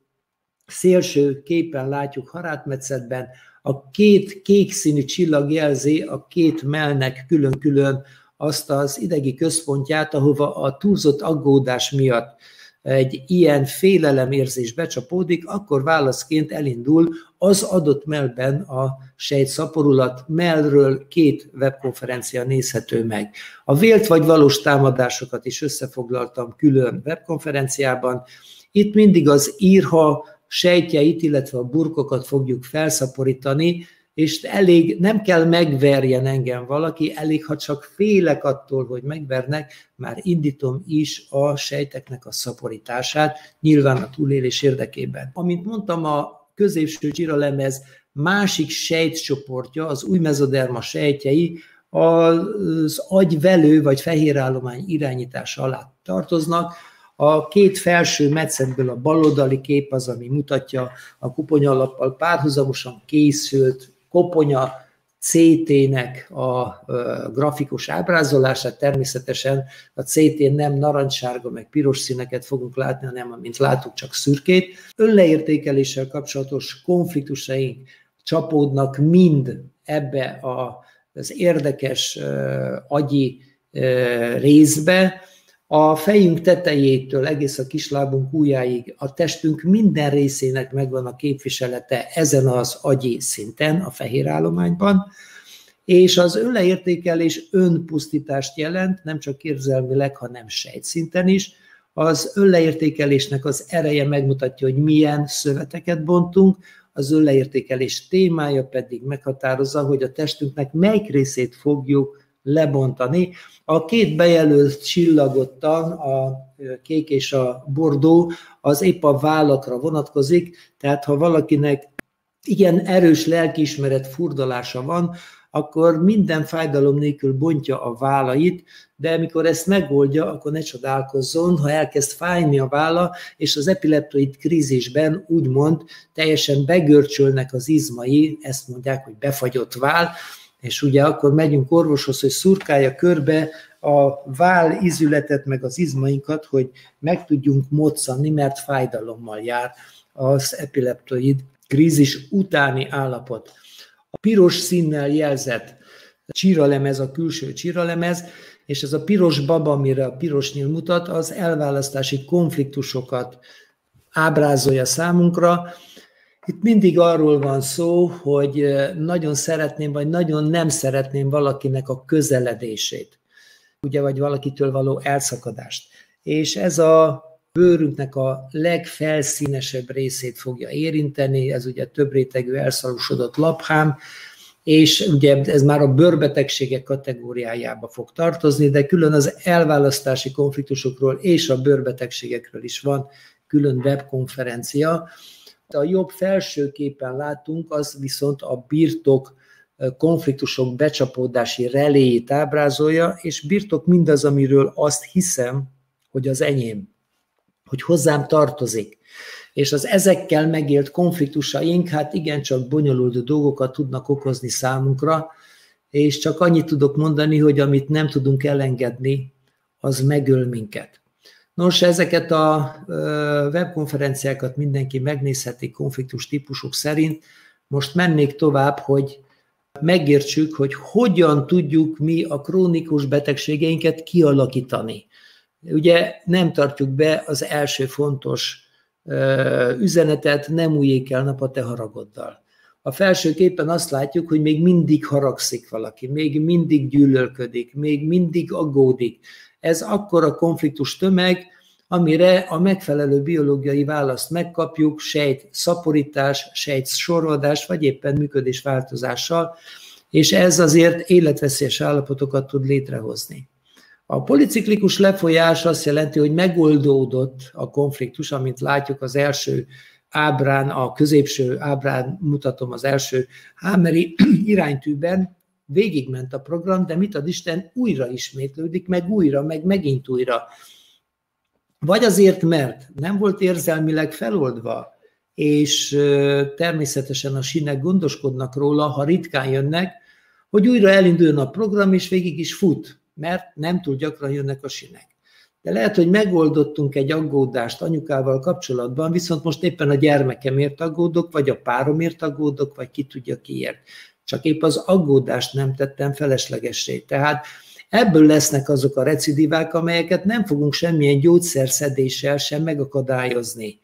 szélső képen látjuk harátmetszetben, a két kék színű csillag jelzi a két mellnek külön-külön azt az idegi központját, ahova a túlzott aggódás miatt egy ilyen félelemérzés becsapódik, akkor válaszként elindul az adott melben a sejtszaporulat. Mellről két webkonferencia nézhető meg. A vélt vagy valós támadásokat is összefoglaltam külön webkonferenciában. Itt mindig az írha sejtjeit, illetve a burkokat fogjuk felszaporítani, és elég, nem kell megverjen engem valaki, elég, ha csak félek attól, hogy megvernek, már indítom is a sejteknek a szaporítását, nyilván a túlélés érdekében. Amint mondtam, a középső csiralemez másik sejtcsoportja, az új mezoderma sejtjei, az agyvelő vagy fehérállomány irányítása alá tartoznak, a két felső metszetből a baloldali kép az, ami mutatja a kuponyalappal párhuzamosan készült koponya CT-nek a grafikus ábrázolását. Természetesen a CT nem narancssárga, meg piros színeket fogunk látni, hanem, amint látunk, csak szürkét. Önleértékeléssel kapcsolatos konfliktusaink csapódnak mind ebbe a, az érdekes agyi részbe, a fejünk tetejétől egész a kislábunk ujjáig a testünk minden részének megvan a képviselete ezen az agyi szinten, a fehér állományban, és az önleértékelés önpusztítást jelent, nem csak érzelmileg, hanem sejtszinten is. Az önleértékelésnek az ereje megmutatja, hogy milyen szöveteket bontunk, az önleértékelés témája pedig meghatározza, hogy a testünknek melyik részét fogjuk lebontani. A két bejelölt csillagottan, a kék és a bordó, az épp a vállakra vonatkozik, tehát ha valakinek igen erős lelkiismeret furdalása van, akkor minden fájdalom nélkül bontja a vállait, de amikor ezt megoldja, akkor ne csodálkozzon, ha elkezd fájni a válla, és az epileptoid krízisben úgymond teljesen begörcsölnek az izmai, ezt mondják, hogy befagyott váll, és ugye akkor megyünk orvoshoz, hogy szurkálja körbe a vál izületet, meg az izmainkat, hogy meg tudjunk moccani, mert fájdalommal jár az epileptoid krízis utáni állapot. A piros színnel jelzett csíralemez, a külső csíralemez, és ez a piros baba, amire a piros nyíl mutat, az elválasztási konfliktusokat ábrázolja számunkra. Itt mindig arról van szó, hogy nagyon szeretném, vagy nagyon nem szeretném valakinek a közeledését, ugye, vagy valakitől való elszakadást. És ez a bőrünknek a legfelszínesebb részét fogja érinteni, ez ugye több rétegű elszalosodott laphám, és ugye ez már a bőrbetegségek kategóriájába fog tartozni, de külön az elválasztási konfliktusokról és a bőrbetegségekről is van külön webkonferencia. A jobb felső képen látunk, az viszont a birtok konfliktusok becsapódási reléjét ábrázolja, és birtok mindaz, amiről azt hiszem, hogy az enyém, hogy hozzám tartozik. És az ezekkel megélt konfliktusaink, hát igencsak bonyolult dolgokat tudnak okozni számunkra, és csak annyit tudok mondani, hogy amit nem tudunk elengedni, az megöl minket. Nos, ezeket a webkonferenciákat mindenki megnézheti konfliktus típusok szerint. Most mennék tovább, hogy megértsük, hogy hogyan tudjuk mi a krónikus betegségeinket kialakítani. Ugye nem tartjuk be az első fontos üzenetet, nem újjék el nap a te haragoddal. A felső képen azt látjuk, hogy még mindig haragszik valaki, még mindig gyűlölködik, még mindig aggódik. Ez akkor a konfliktus tömeg, amire a megfelelő biológiai választ megkapjuk, sejt szaporítás, sejt sorvadás, vagy éppen működés változással, és ez azért életveszélyes állapotokat tud létrehozni. A policiklikus lefolyás azt jelenti, hogy megoldódott a konfliktus, amint látjuk az első ábrán, a középső ábrán mutatom az első hámeri iránytűben, végigment a program, de mit ad Isten, újra ismétlődik, meg újra, meg megint újra. Vagy azért, mert nem volt érzelmileg feloldva, és természetesen a sinek gondoskodnak róla, ha ritkán jönnek, hogy újra elinduljon a program, és végig is fut, mert nem túl gyakran jönnek a sinek. De lehet, hogy megoldottunk egy aggódást anyukával kapcsolatban, viszont most éppen a gyermekemért aggódok, vagy a páromért aggódok, vagy ki tudja kiért. Csak épp az aggódást nem tettem feleslegessé. Tehát ebből lesznek azok a recidivák, amelyeket nem fogunk semmilyen gyógyszerszedéssel sem megakadályozni.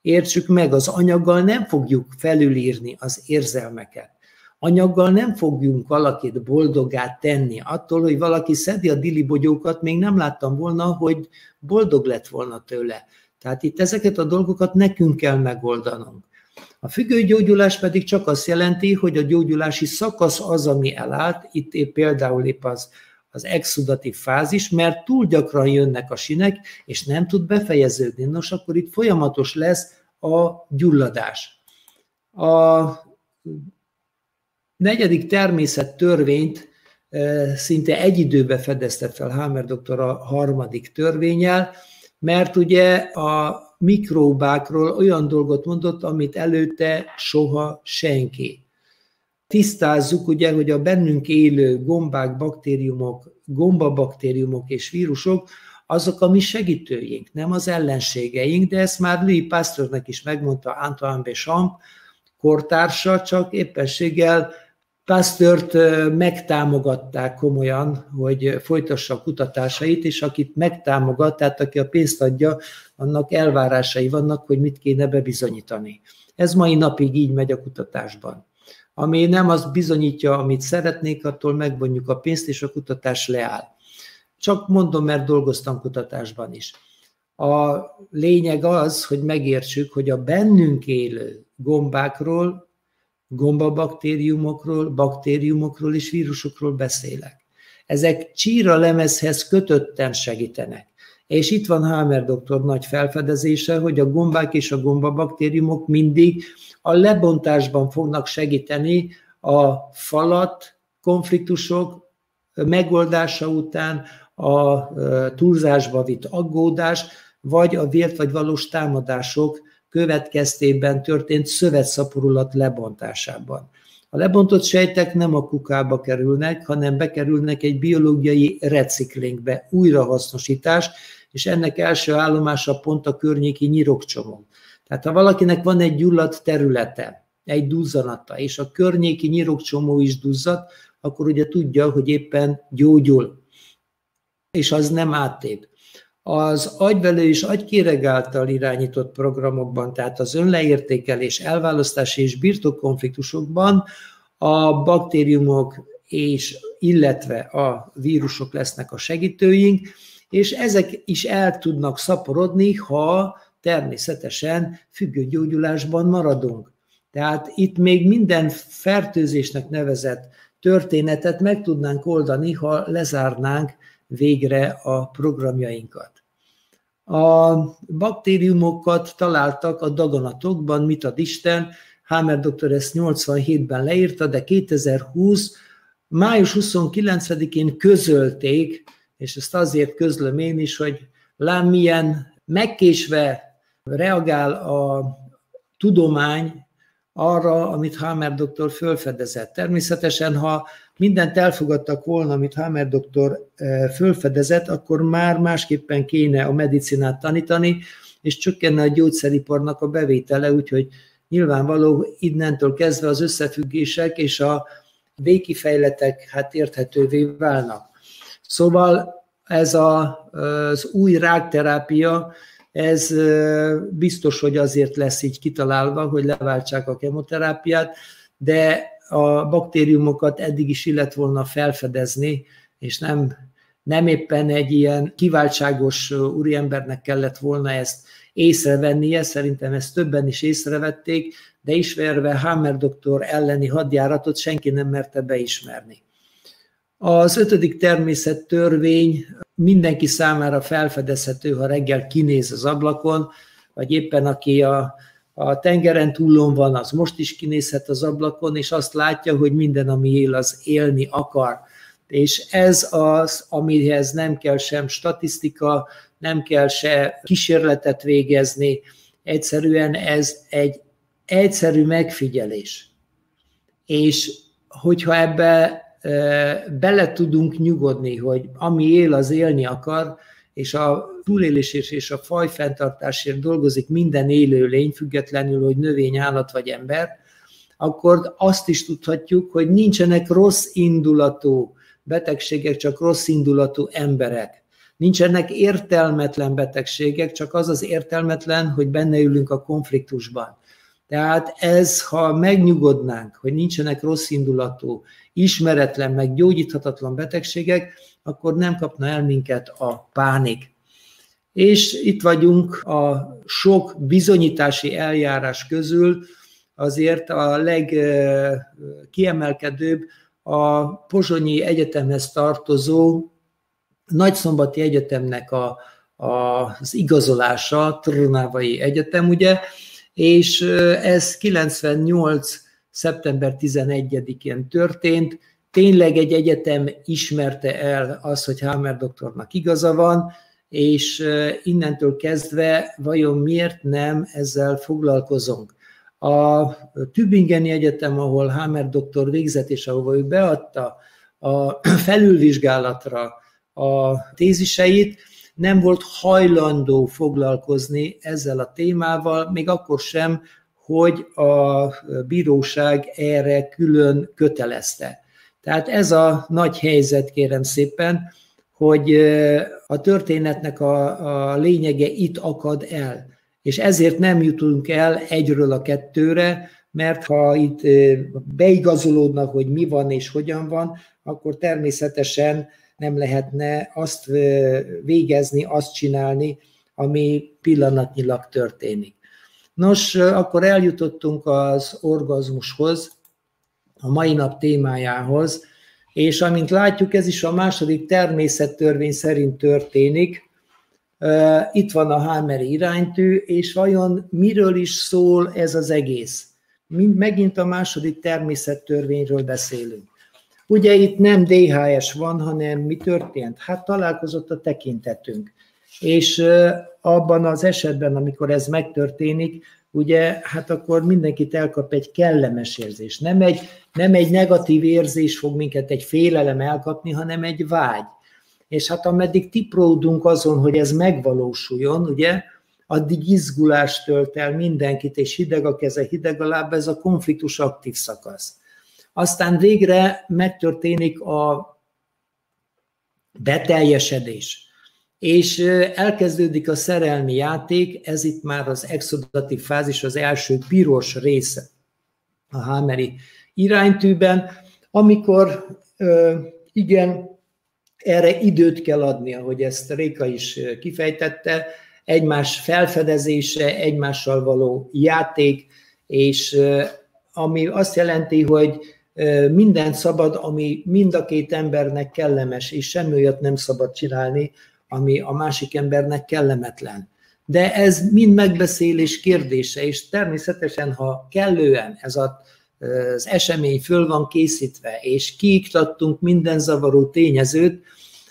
Értsük meg, az anyaggal nem fogjuk felülírni az érzelmeket. Anyaggal nem fogjunk valakit boldogát tenni. Attól, hogy valaki szedi a dilibogyókat, még nem láttam volna, hogy boldog lett volna tőle. Tehát itt ezeket a dolgokat nekünk kell megoldanunk. A függőgyógyulás pedig csak azt jelenti, hogy a gyógyulási szakasz az, ami elállt, itt épp például épp az, az exudatív fázis, mert túl gyakran jönnek a sinek, és nem tud befejeződni. Nos, akkor itt folyamatos lesz a gyulladás. A negyedik természet törvényt e, szinte egy időben fedezte fel Hammer doktor a harmadik törvényel, mert ugye a mikróbákról olyan dolgot mondott, amit előtte soha senki. Tisztázzuk ugye, hogy a bennünk élő gombák, baktériumok, gombabaktériumok és vírusok, azok a mi segítőink, nem az ellenségeink, de ezt már Louis Pasteurnek is megmondta Antoine Béchamp, kortársa, csak éppességgel Pasteurt megtámogatták komolyan, hogy folytassa a kutatásait, és akit megtámogat, tehát aki a pénzt adja, annak elvárásai vannak, hogy mit kéne bebizonyítani. Ez mai napig így megy a kutatásban. Ami nem azt bizonyítja, amit szeretnék, attól megvonjuk a pénzt, és a kutatás leáll. Csak mondom, mert dolgoztam kutatásban is. A lényeg az, hogy megértsük, hogy a bennünk élő gombákról gombabaktériumokról, baktériumokról és vírusokról beszélek. Ezek csíra lemezhez kötötten segítenek. És itt van Hammer doktor nagy felfedezése, hogy a gombák és a gombabaktériumok mindig a lebontásban fognak segíteni a falat, konfliktusok megoldása után, a túlzásba vitt aggódás, vagy a vért vagy valós támadások következtében történt szövetszaporulat lebontásában. A lebontott sejtek nem a kukába kerülnek, hanem bekerülnek egy biológiai reciklingbe, újrahasznosítás, és ennek első állomása pont a környéki nyirokcsomag. Tehát ha valakinek van egy gyulladt területe, egy duzzanata, és a környéki nyirokcsomó is duzzad, akkor ugye tudja, hogy éppen gyógyul, és az nem áttép. Az agyvelő és agykéreg által irányított programokban, tehát az önleértékelés, elválasztási és birtokkonfliktusokban a baktériumok és illetve a vírusok lesznek a segítőink, és ezek is el tudnak szaporodni, ha természetesen függőgyógyulásban maradunk. Tehát itt még minden fertőzésnek nevezett történetet meg tudnánk oldani, ha lezárnánk végre a programjainkat. A baktériumokat találtak a daganatokban, mit ad Isten, Hammer doktor ezt 87-ben leírta, de 2020 május 29-én közölték, és ezt azért közlöm én is, hogy lám milyen megkésve reagál a tudomány arra, amit Hammer doktor fölfedezett. Természetesen, ha mindent elfogadtak volna, amit Hammer doktor eh, fölfedezett, akkor már másképpen kéne a medicinát tanítani, és csökkenne a gyógyszeriparnak a bevétele, úgyhogy nyilvánvaló innentől kezdve az összefüggések és a végkifejletek hát érthetővé válnak. Szóval ez a, az új rákterápia, ez biztos, hogy azért lesz így kitalálva, hogy leváltsák a kemoterápiát, de a baktériumokat eddig is illet volna felfedezni, és nem, nem éppen egy ilyen kiváltságos úriembernek kellett volna ezt észrevennie, szerintem ezt többen is észrevették, de ismerve Hammer doktor elleni hadjáratot senki nem merte beismerni. Az ötödik természettörvény mindenki számára felfedezhető, ha reggel kinéz az ablakon, vagy éppen aki a, a tengeren túlon van, az most is kinézhet az ablakon, és azt látja, hogy minden, ami él, az élni akar. És ez az, amihez nem kell sem statisztika, nem kell se kísérletet végezni, egyszerűen ez egy egyszerű megfigyelés. És hogyha ebbe bele tudunk nyugodni, hogy ami él, az élni akar, és a túlélésért és a fajfenntartásért dolgozik minden élőlény, függetlenül, hogy növény, állat vagy ember, akkor azt is tudhatjuk, hogy nincsenek rossz indulatú betegségek, csak rossz indulatú emberek. Nincsenek értelmetlen betegségek, csak az az értelmetlen, hogy benne ülünk a konfliktusban. Tehát ez, ha megnyugodnánk, hogy nincsenek rossz indulatú, ismeretlen, meg gyógyíthatatlan betegségek, akkor nem kapna el minket a pánik. És itt vagyunk a sok bizonyítási eljárás közül, azért a legkiemelkedőbb a Pozsonyi Egyetemhez tartozó Nagyszombati Egyetemnek a, a, az igazolása, Trnávai Egyetem, ugye, és ez 98. szeptember 11-én történt. Tényleg egy egyetem ismerte el azt, hogy Hammer doktornak igaza van, és innentől kezdve vajon miért nem ezzel foglalkozunk. A Tübingeni Egyetem, ahol Hammer doktor végzett, és ahova ő beadta a felülvizsgálatra a téziseit, nem volt hajlandó foglalkozni ezzel a témával, még akkor sem, hogy a bíróság erre külön kötelezte. Tehát ez a nagy helyzet, kérem szépen, hogy a történetnek a, a lényege itt akad el. És ezért nem jutunk el egyről a kettőre, mert ha itt beigazolódnak, hogy mi van és hogyan van, akkor természetesen nem lehetne azt végezni, azt csinálni, ami pillanatnyilag történik. Nos, akkor eljutottunk az orgazmushoz, a mai nap témájához, és amint látjuk, ez is a második természettörvény szerint történik. Itt van a Hámeri iránytű, és vajon miről is szól ez az egész? Mind megint a második természettörvényről beszélünk. Ugye itt nem DHS van, hanem mi történt? Hát találkozott a tekintetünk. És abban az esetben, amikor ez megtörténik, ugye, hát akkor mindenkit elkap egy kellemes érzés. Nem egy, nem egy negatív érzés fog minket egy félelem elkapni, hanem egy vágy. És hát ameddig tipródunk azon, hogy ez megvalósuljon, ugye, addig izgulást tölt el mindenkit, és hideg a keze, hideg a láb, ez a konfliktus aktív szakasz. Aztán végre megtörténik a beteljesedés. És elkezdődik a szerelmi játék, ez itt már az exodatív fázis, az első piros része a Hámeri iránytűben, amikor igen, erre időt kell adni, ahogy ezt Réka is kifejtette, egymás felfedezése, egymással való játék, és ami azt jelenti, hogy minden szabad, ami mind a két embernek kellemes, és semmi olyat nem szabad csinálni, ami a másik embernek kellemetlen. De ez mind megbeszélés kérdése, és természetesen, ha kellően ez a, az esemény föl van készítve, és kiiktattunk minden zavaró tényezőt,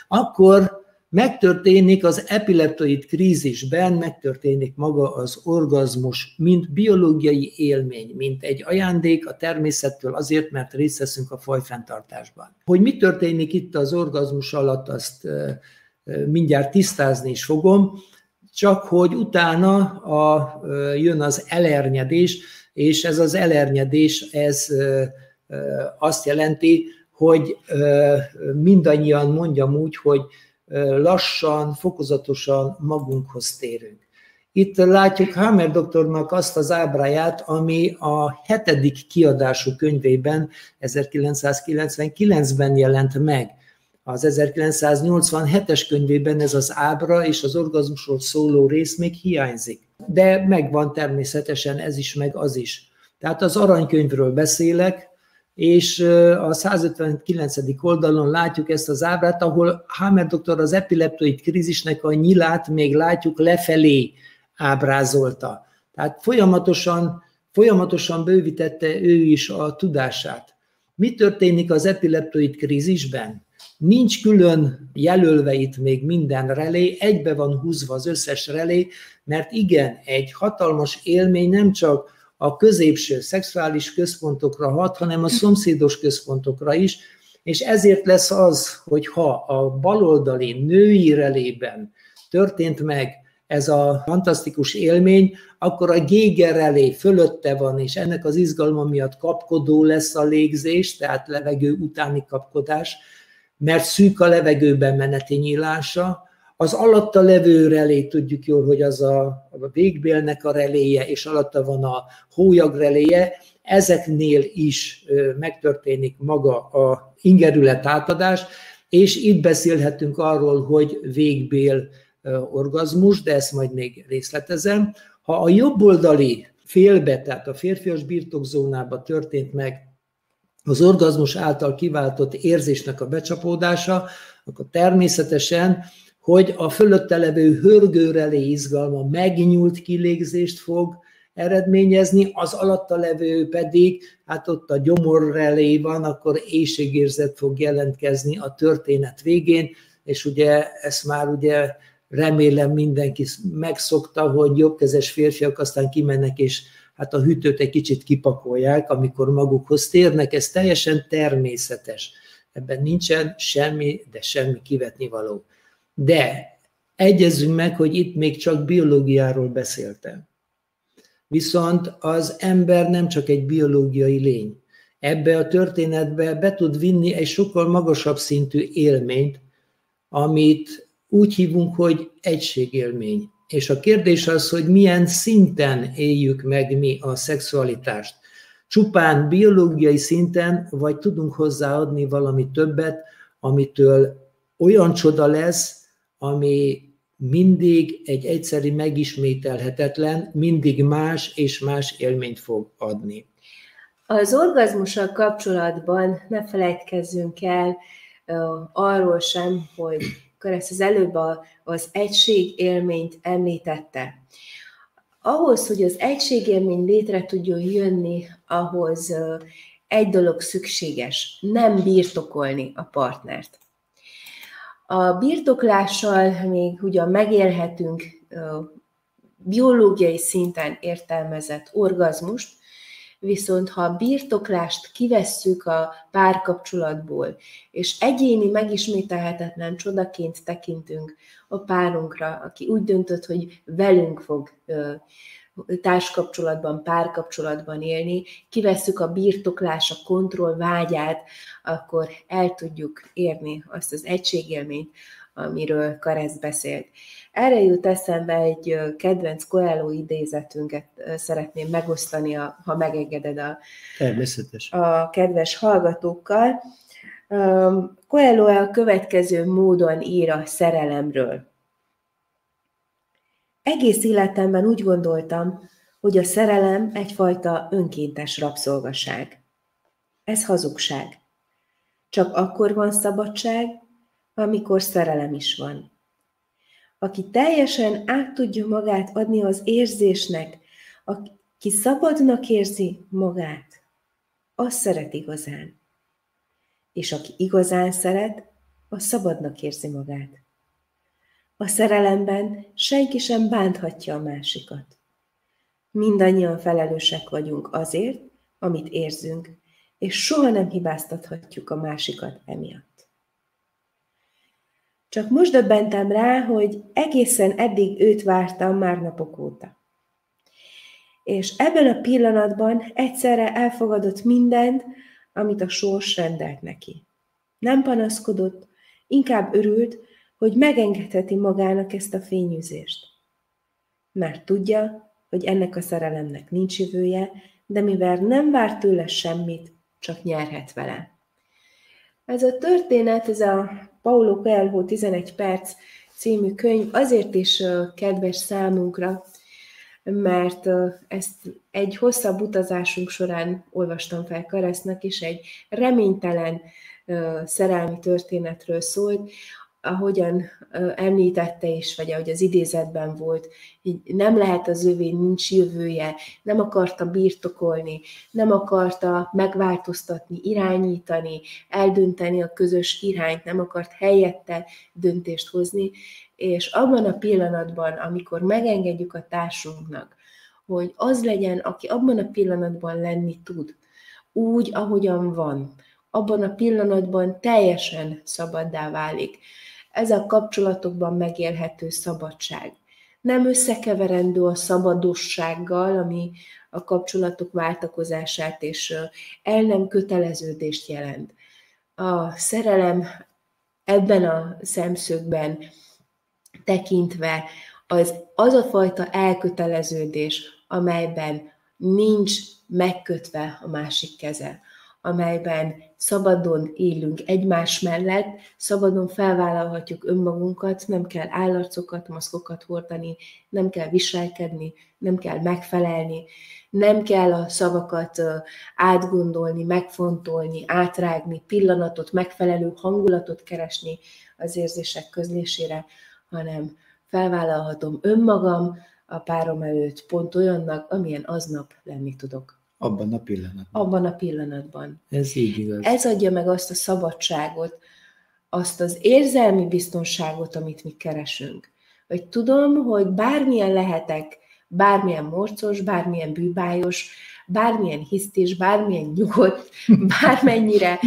akkor megtörténik az epileptoid krízisben, megtörténik maga az orgazmus, mint biológiai élmény, mint egy ajándék a természettől azért, mert részt veszünk a fajfenntartásban. Hogy mi történik itt az orgazmus alatt, azt mindjárt tisztázni is fogom, csak hogy utána a, jön az elernyedés, és ez az elernyedés, ez azt jelenti, hogy mindannyian mondjam úgy, hogy lassan, fokozatosan magunkhoz térünk. Itt látjuk Hammer doktornak azt az ábráját, ami a hetedik kiadású könyvében 1999-ben jelent meg. Az 1987-es könyvében ez az ábra és az orgazmusról szóló rész még hiányzik. De megvan természetesen ez is, meg az is. Tehát az aranykönyvről beszélek, és a 159. oldalon látjuk ezt az ábrát, ahol Hammer doktor az epileptoid krízisnek a nyilát még látjuk lefelé ábrázolta. Tehát folyamatosan, folyamatosan bővítette ő is a tudását. Mi történik az epileptoid krízisben? Nincs külön jelölve itt még minden relé, egybe van húzva az összes relé, mert igen, egy hatalmas élmény nem csak a középső szexuális központokra hat, hanem a szomszédos központokra is, és ezért lesz az, hogy ha a baloldali női relében történt meg ez a fantasztikus élmény, akkor a Géger relé fölötte van, és ennek az izgalma miatt kapkodó lesz a légzés, tehát levegő utáni kapkodás, mert szűk a levegőben meneti nyílása, az alatta levő relé, tudjuk jól, hogy az a, a végbélnek a reléje, és alatta van a hólyag reléje, ezeknél is megtörténik maga a ingerület átadás, és itt beszélhetünk arról, hogy végbél orgazmus, de ezt majd még részletezem. Ha a jobboldali félbe, tehát a férfias birtokzónába történt meg az orgazmus által kiváltott érzésnek a becsapódása, akkor természetesen hogy a fölötte levő hörgőrelé izgalma megnyúlt kilégzést fog eredményezni, az alatta levő pedig, hát ott a gyomorrelé van, akkor éjségérzet fog jelentkezni a történet végén, és ugye ezt már ugye remélem mindenki megszokta, hogy jobbkezes férfiak aztán kimennek, és hát a hűtőt egy kicsit kipakolják, amikor magukhoz térnek, ez teljesen természetes. Ebben nincsen semmi, de semmi kivetni való. De egyezzünk meg, hogy itt még csak biológiáról beszéltem. Viszont az ember nem csak egy biológiai lény. Ebbe a történetbe be tud vinni egy sokkal magasabb szintű élményt, amit úgy hívunk, hogy egységélmény. És a kérdés az, hogy milyen szinten éljük meg mi a szexualitást. Csupán biológiai szinten, vagy tudunk hozzáadni valami többet, amitől olyan csoda lesz, ami mindig egy egyszerű megismételhetetlen, mindig más és más élményt fog adni. Az orgazmussal kapcsolatban ne felejtkezzünk el arról sem, hogy Kereszt az előbb az egység élményt említette. Ahhoz, hogy az egységélmény létre tudjon jönni, ahhoz egy dolog szükséges, nem birtokolni a partnert. A birtoklással még ugyan megélhetünk biológiai szinten értelmezett orgazmust, viszont ha a birtoklást kivesszük a párkapcsolatból, és egyéni, megismételhetetlen csodaként tekintünk a párunkra, aki úgy döntött, hogy velünk fog társkapcsolatban, párkapcsolatban élni, kivesszük a birtoklás, a kontroll vágyát, akkor el tudjuk érni azt az egységélményt, amiről Karesz beszélt. Erre jut eszembe egy kedvenc Coelho idézetünket szeretném megosztani, ha megengeded a, Természetes. a kedves hallgatókkal. Coelho a következő módon ír a szerelemről. Egész életemben úgy gondoltam, hogy a szerelem egyfajta önkéntes rabszolgaság. Ez hazugság. Csak akkor van szabadság, amikor szerelem is van. Aki teljesen át tudja magát adni az érzésnek, aki szabadnak érzi magát, az szeret igazán. És aki igazán szeret, az szabadnak érzi magát. A szerelemben senki sem bánthatja a másikat. Mindannyian felelősek vagyunk azért, amit érzünk, és soha nem hibáztathatjuk a másikat emiatt. Csak most döbbentem rá, hogy egészen eddig őt vártam már napok óta. És ebben a pillanatban egyszerre elfogadott mindent, amit a sors rendelt neki. Nem panaszkodott, inkább örült, hogy megengedheti magának ezt a fényűzést. Mert tudja, hogy ennek a szerelemnek nincs jövője, de mivel nem vár tőle semmit, csak nyerhet vele. Ez a történet, ez a Paulo Coelho 11 perc című könyv azért is kedves számunkra, mert ezt egy hosszabb utazásunk során olvastam fel Karesznak, és egy reménytelen szerelmi történetről szólt, ahogyan említette is, vagy ahogy az idézetben volt, nem lehet az övé, nincs jövője, nem akarta birtokolni, nem akarta megváltoztatni, irányítani, eldönteni a közös irányt, nem akart helyette döntést hozni, és abban a pillanatban, amikor megengedjük a társunknak, hogy az legyen, aki abban a pillanatban lenni tud, úgy, ahogyan van, abban a pillanatban teljesen szabaddá válik ez a kapcsolatokban megélhető szabadság. Nem összekeverendő a szabadossággal, ami a kapcsolatok váltakozását és el nem köteleződést jelent. A szerelem ebben a szemszögben tekintve az, az a fajta elköteleződés, amelyben nincs megkötve a másik keze, amelyben szabadon élünk egymás mellett, szabadon felvállalhatjuk önmagunkat, nem kell állarcokat, maszkokat hordani, nem kell viselkedni, nem kell megfelelni, nem kell a szavakat átgondolni, megfontolni, átrágni, pillanatot, megfelelő hangulatot keresni az érzések közlésére, hanem felvállalhatom önmagam a párom előtt pont olyannak, amilyen aznap lenni tudok. Abban a pillanatban. Abban a pillanatban. Ez így igaz. Ez adja meg azt a szabadságot, azt az érzelmi biztonságot, amit mi keresünk. Hogy tudom, hogy bármilyen lehetek, bármilyen morcos, bármilyen bűbájos, bármilyen hisztis, bármilyen nyugodt, bármennyire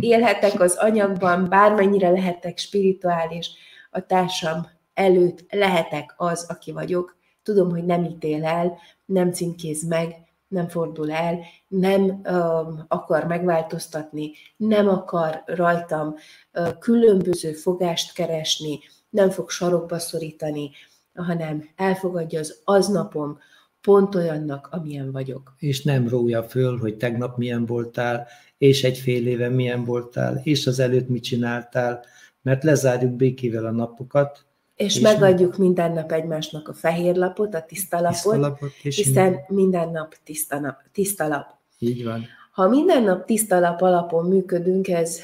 élhetek az anyagban, bármennyire lehetek spirituális, a társam előtt lehetek az, aki vagyok. Tudom, hogy nem ítél el, nem címkéz meg, nem fordul el, nem um, akar megváltoztatni, nem akar rajtam uh, különböző fogást keresni, nem fog sarokba szorítani, hanem elfogadja az aznapom pont olyannak, amilyen vagyok. És nem rója föl, hogy tegnap milyen voltál, és egy fél éve milyen voltál, és az előtt mit csináltál, mert lezárjuk békével a napokat, és, és megadjuk minden nap egymásnak a fehér lapot, a tiszta lapot, tiszta lapot hiszen minden, minden nap tiszta, nap tiszta lap. Így van. Ha minden nap tiszta lap alapon működünk, ez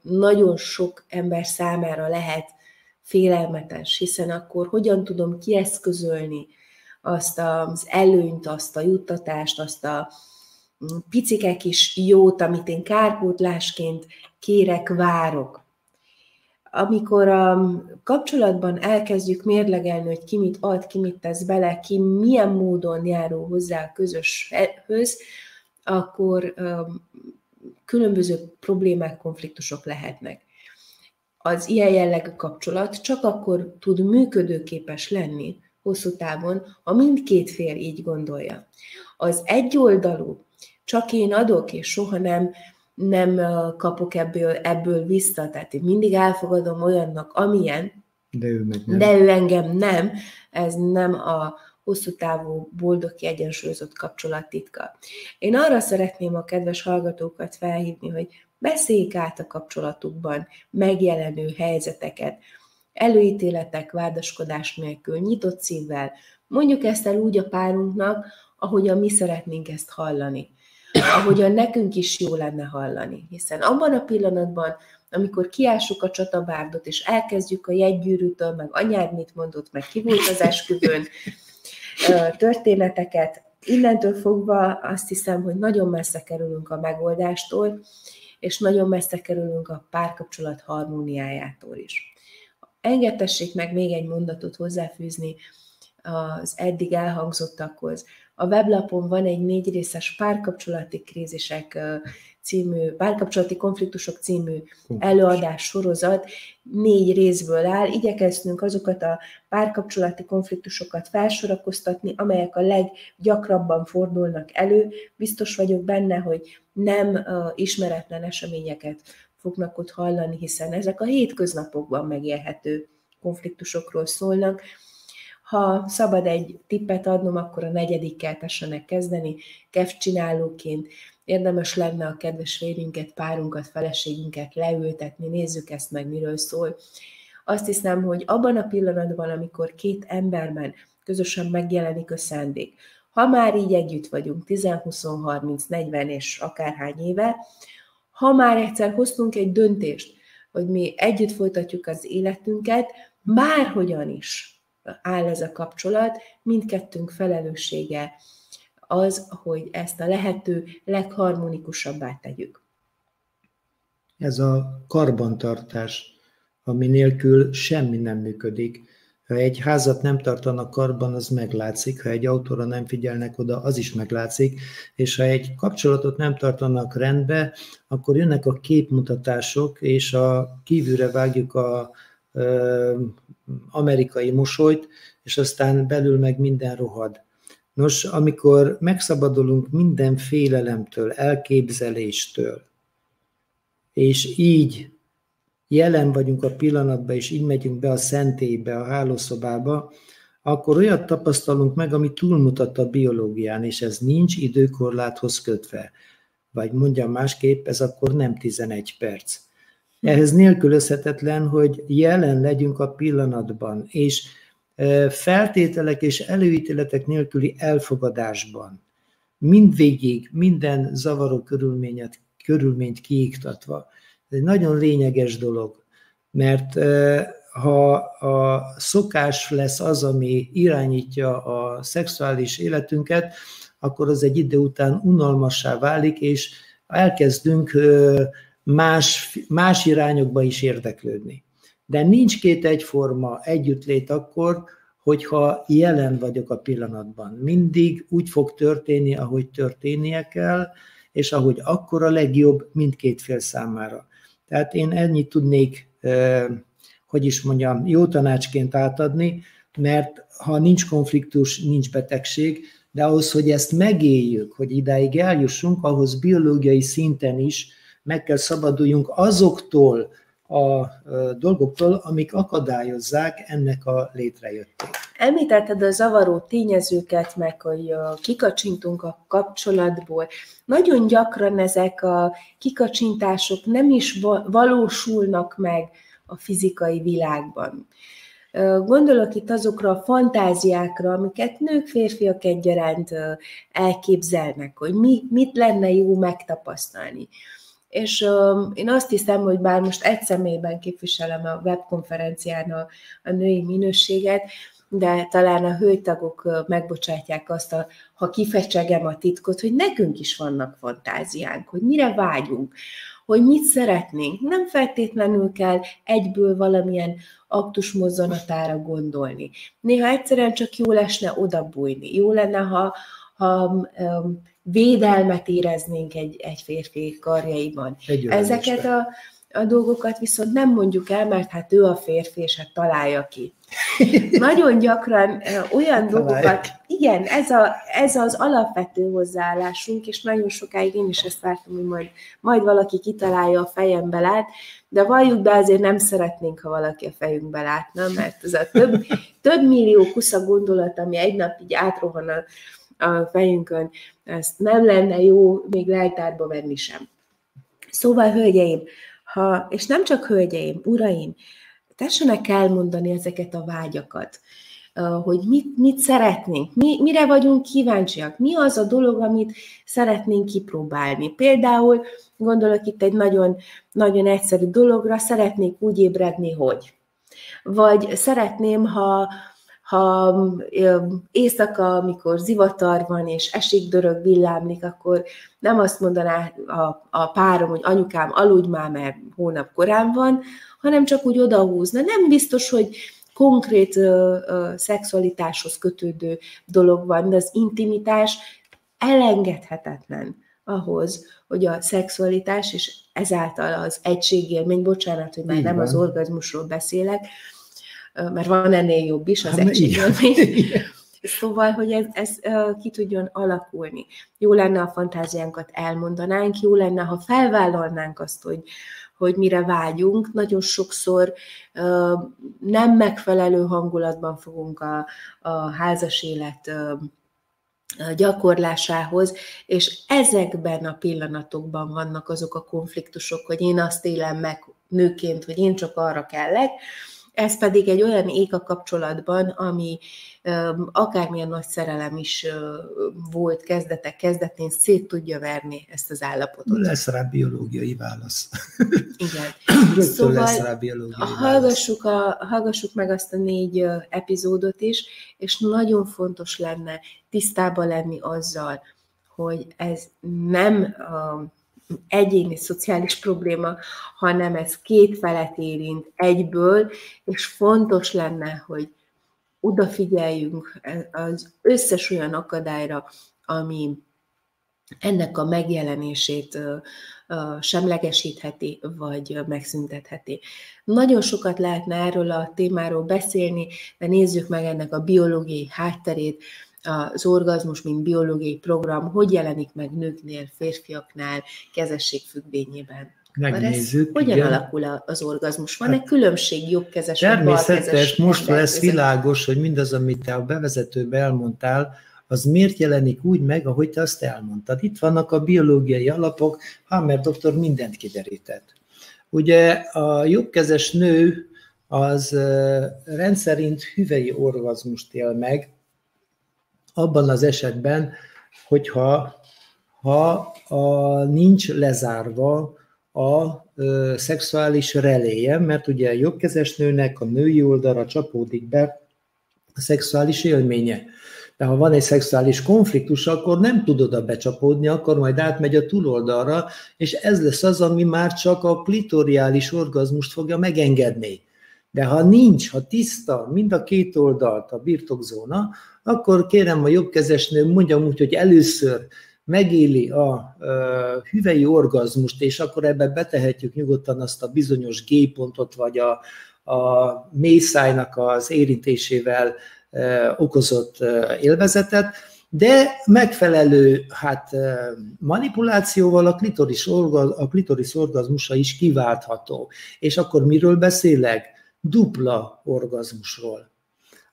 nagyon sok ember számára lehet félelmetes, hiszen akkor hogyan tudom kieszközölni azt az előnyt, azt a juttatást, azt a mm, picike kis jót, amit én kárpótlásként kérek, várok amikor a kapcsolatban elkezdjük mérlegelni, hogy ki mit ad, ki mit tesz bele, ki milyen módon járul hozzá a közöshöz, akkor különböző problémák, konfliktusok lehetnek. Az ilyen jellegű kapcsolat csak akkor tud működőképes lenni, hosszú távon, ha mindkét fél így gondolja. Az egyoldalú, csak én adok, és soha nem, nem kapok ebből, ebből vissza, tehát én mindig elfogadom olyannak, amilyen, de ő, meg nem. de ő engem nem, ez nem a hosszú távú, boldog, kiegyensúlyozott kapcsolat titka. Én arra szeretném a kedves hallgatókat felhívni, hogy beszéljék át a kapcsolatukban megjelenő helyzeteket, előítéletek, vádaskodás nélkül, nyitott szívvel. Mondjuk ezt el úgy a párunknak, ahogyan mi szeretnénk ezt hallani. Ahogyan nekünk is jó lenne hallani. Hiszen abban a pillanatban, amikor kiássuk a csatabárdot, és elkezdjük a jegygyűrűtől, meg anyád mit mondott, meg ki volt az esküvőn, történeteket, innentől fogva azt hiszem, hogy nagyon messze kerülünk a megoldástól, és nagyon messze kerülünk a párkapcsolat harmóniájától is. Engedtessék meg még egy mondatot hozzáfűzni az eddig elhangzottakhoz. A weblapon van egy négy részes párkapcsolati krízisek című, párkapcsolati konfliktusok című előadás sorozat négy részből áll. Igyekeztünk azokat a párkapcsolati konfliktusokat felsorakoztatni, amelyek a leggyakrabban fordulnak elő. Biztos vagyok benne, hogy nem ismeretlen eseményeket fognak ott hallani, hiszen ezek a hétköznapokban megélhető konfliktusokról szólnak. Ha szabad egy tippet adnom, akkor a negyedikkel tessenek kezdeni, kevcsinálóként. Érdemes lenne a kedves férjünket, párunkat, feleségünket leültetni, nézzük ezt meg, miről szól. Azt hiszem, hogy abban a pillanatban, amikor két emberben közösen megjelenik a szándék, ha már így együtt vagyunk, 10, 20, 30, 40 és akárhány éve, ha már egyszer hoztunk egy döntést, hogy mi együtt folytatjuk az életünket, bárhogyan is áll ez a kapcsolat, mindkettőnk felelőssége az, hogy ezt a lehető legharmonikusabbá tegyük. Ez a karbantartás, ami nélkül semmi nem működik. Ha egy házat nem tartanak karban, az meglátszik, ha egy autóra nem figyelnek oda, az is meglátszik, és ha egy kapcsolatot nem tartanak rendbe, akkor jönnek a képmutatások, és a kívülre vágjuk a amerikai mosolyt, és aztán belül meg minden rohad. Nos, amikor megszabadulunk minden félelemtől, elképzeléstől, és így jelen vagyunk a pillanatban, és így megyünk be a szentélybe, a hálószobába, akkor olyat tapasztalunk meg, ami túlmutat a biológián, és ez nincs időkorláthoz kötve. Vagy mondjam másképp, ez akkor nem 11 perc. Ehhez nélkülözhetetlen, hogy jelen legyünk a pillanatban, és feltételek és előítéletek nélküli elfogadásban, mindvégig, minden zavaró körülményet, körülményt kiiktatva. Ez egy nagyon lényeges dolog, mert ha a szokás lesz az, ami irányítja a szexuális életünket, akkor az egy idő után unalmassá válik, és elkezdünk más, más irányokba is érdeklődni. De nincs két egyforma együttlét akkor, hogyha jelen vagyok a pillanatban. Mindig úgy fog történni, ahogy történnie kell, és ahogy akkor a legjobb mindkét fél számára. Tehát én ennyit tudnék, hogy is mondjam, jó tanácsként átadni, mert ha nincs konfliktus, nincs betegség, de ahhoz, hogy ezt megéljük, hogy idáig eljussunk, ahhoz biológiai szinten is meg kell szabaduljunk azoktól a dolgoktól, amik akadályozzák ennek a létrejöttét. Említetted a zavaró tényezőket, meg hogy kikacsintunk a kapcsolatból. Nagyon gyakran ezek a kikacsintások nem is valósulnak meg a fizikai világban. Gondolok itt azokra a fantáziákra, amiket nők, férfiak egyaránt elképzelnek, hogy mi, mit lenne jó megtapasztalni. És uh, én azt hiszem, hogy bár most egy személyben képviselem a webkonferencián a, a női minőséget, de talán a hőtagok megbocsátják azt, a, ha kifecsegem a titkot, hogy nekünk is vannak fantáziánk, hogy mire vágyunk, hogy mit szeretnénk. Nem feltétlenül kell egyből valamilyen aktus mozzanatára gondolni. Néha egyszerűen csak jó lesne odabújni. Jó lenne, ha, ha um, védelmet éreznénk egy, egy férfi karjaiban. Egy Ezeket a, a dolgokat viszont nem mondjuk el, mert hát ő a férfi, és hát találja ki. Nagyon gyakran olyan dolgokat, igen, ez, a, ez az alapvető hozzáállásunk, és nagyon sokáig én is ezt vártam, hogy majd, majd valaki kitalálja a fejembe lát, de valljuk be, azért nem szeretnénk, ha valaki a fejünkbe látna, mert ez a több, több millió kusza gondolat, ami egy nap így átrohan a, a fejünkön, ezt nem lenne jó még leltárba venni sem. Szóval, hölgyeim, ha, és nem csak hölgyeim, uraim, tessenek elmondani ezeket a vágyakat, hogy mit, mit szeretnénk, mi, mire vagyunk kíváncsiak, mi az a dolog, amit szeretnénk kipróbálni. Például gondolok itt egy nagyon, nagyon egyszerű dologra, szeretnék úgy ébredni, hogy. Vagy szeretném, ha, ha éjszaka, amikor zivatar van, és esik, dörög, villámlik, akkor nem azt mondaná a, a párom, hogy anyukám, aludj már, mert hónap korán van, hanem csak úgy odahúzna. Nem biztos, hogy konkrét ö, ö, szexualitáshoz kötődő dolog van, de az intimitás elengedhetetlen ahhoz, hogy a szexualitás, és ezáltal az egységélmény, bocsánat, hogy már Így nem van. az orgazmusról beszélek, mert van ennél jobb is, az hát, egységélmény. Szóval, hogy ez, ez ki tudjon alakulni. Jó lenne a fantáziánkat elmondanánk, jó lenne, ha felvállalnánk azt, hogy, hogy mire vágyunk. Nagyon sokszor nem megfelelő hangulatban fogunk a, a házas élet gyakorlásához, és ezekben a pillanatokban vannak azok a konfliktusok, hogy én azt élem meg nőként, hogy én csak arra kellek, ez pedig egy olyan ég a kapcsolatban, ami akármilyen nagy szerelem is volt kezdetek kezdetén, szét tudja verni ezt az állapotot. Lesz rá biológiai válasz. Igen. szóval lesz rá biológiai hallgassuk, a, hallgassuk meg azt a négy epizódot is, és nagyon fontos lenne tisztában lenni azzal, hogy ez nem a egyéni szociális probléma, hanem ez két felet érint egyből, és fontos lenne, hogy odafigyeljünk az összes olyan akadályra, ami ennek a megjelenését semlegesítheti, vagy megszüntetheti. Nagyon sokat lehetne erről a témáról beszélni, de nézzük meg ennek a biológiai hátterét, az orgazmus, mint biológiai program, hogy jelenik meg nőknél, férfiaknál, kezesség függvényében. Megnézzük. Ez, hogyan igen. alakul az orgazmus? Van-e hát, különbség jobbkezes Természetes, most lesz világos, hogy mindaz, amit te a bevezetőben elmondtál, az miért jelenik úgy meg, ahogy te azt elmondtad. Itt vannak a biológiai alapok, Hammer doktor mindent kiderített. Ugye a jobbkezes nő az rendszerint hüvei orgazmust él meg, abban az esetben, hogyha ha a, nincs lezárva a ö, szexuális reléje, mert ugye a jobbkezes nőnek a női oldalra csapódik be a szexuális élménye. De ha van egy szexuális konfliktus, akkor nem tud oda becsapódni, akkor majd átmegy a túloldalra, és ez lesz az, ami már csak a klitoriális orgazmust fogja megengedni. De ha nincs, ha tiszta mind a két oldalt a birtokzóna, akkor kérem a jobbkezes nő mondjam úgy, hogy először megéli a hüvei orgazmust, és akkor ebbe betehetjük nyugodtan azt a bizonyos G-pontot, vagy a, a mészájnak az érintésével okozott élvezetet, de megfelelő hát, manipulációval a klitoris, orgaz, a klitoris orgazmusa is kiváltható. És akkor miről beszélek? Dupla orgazmusról.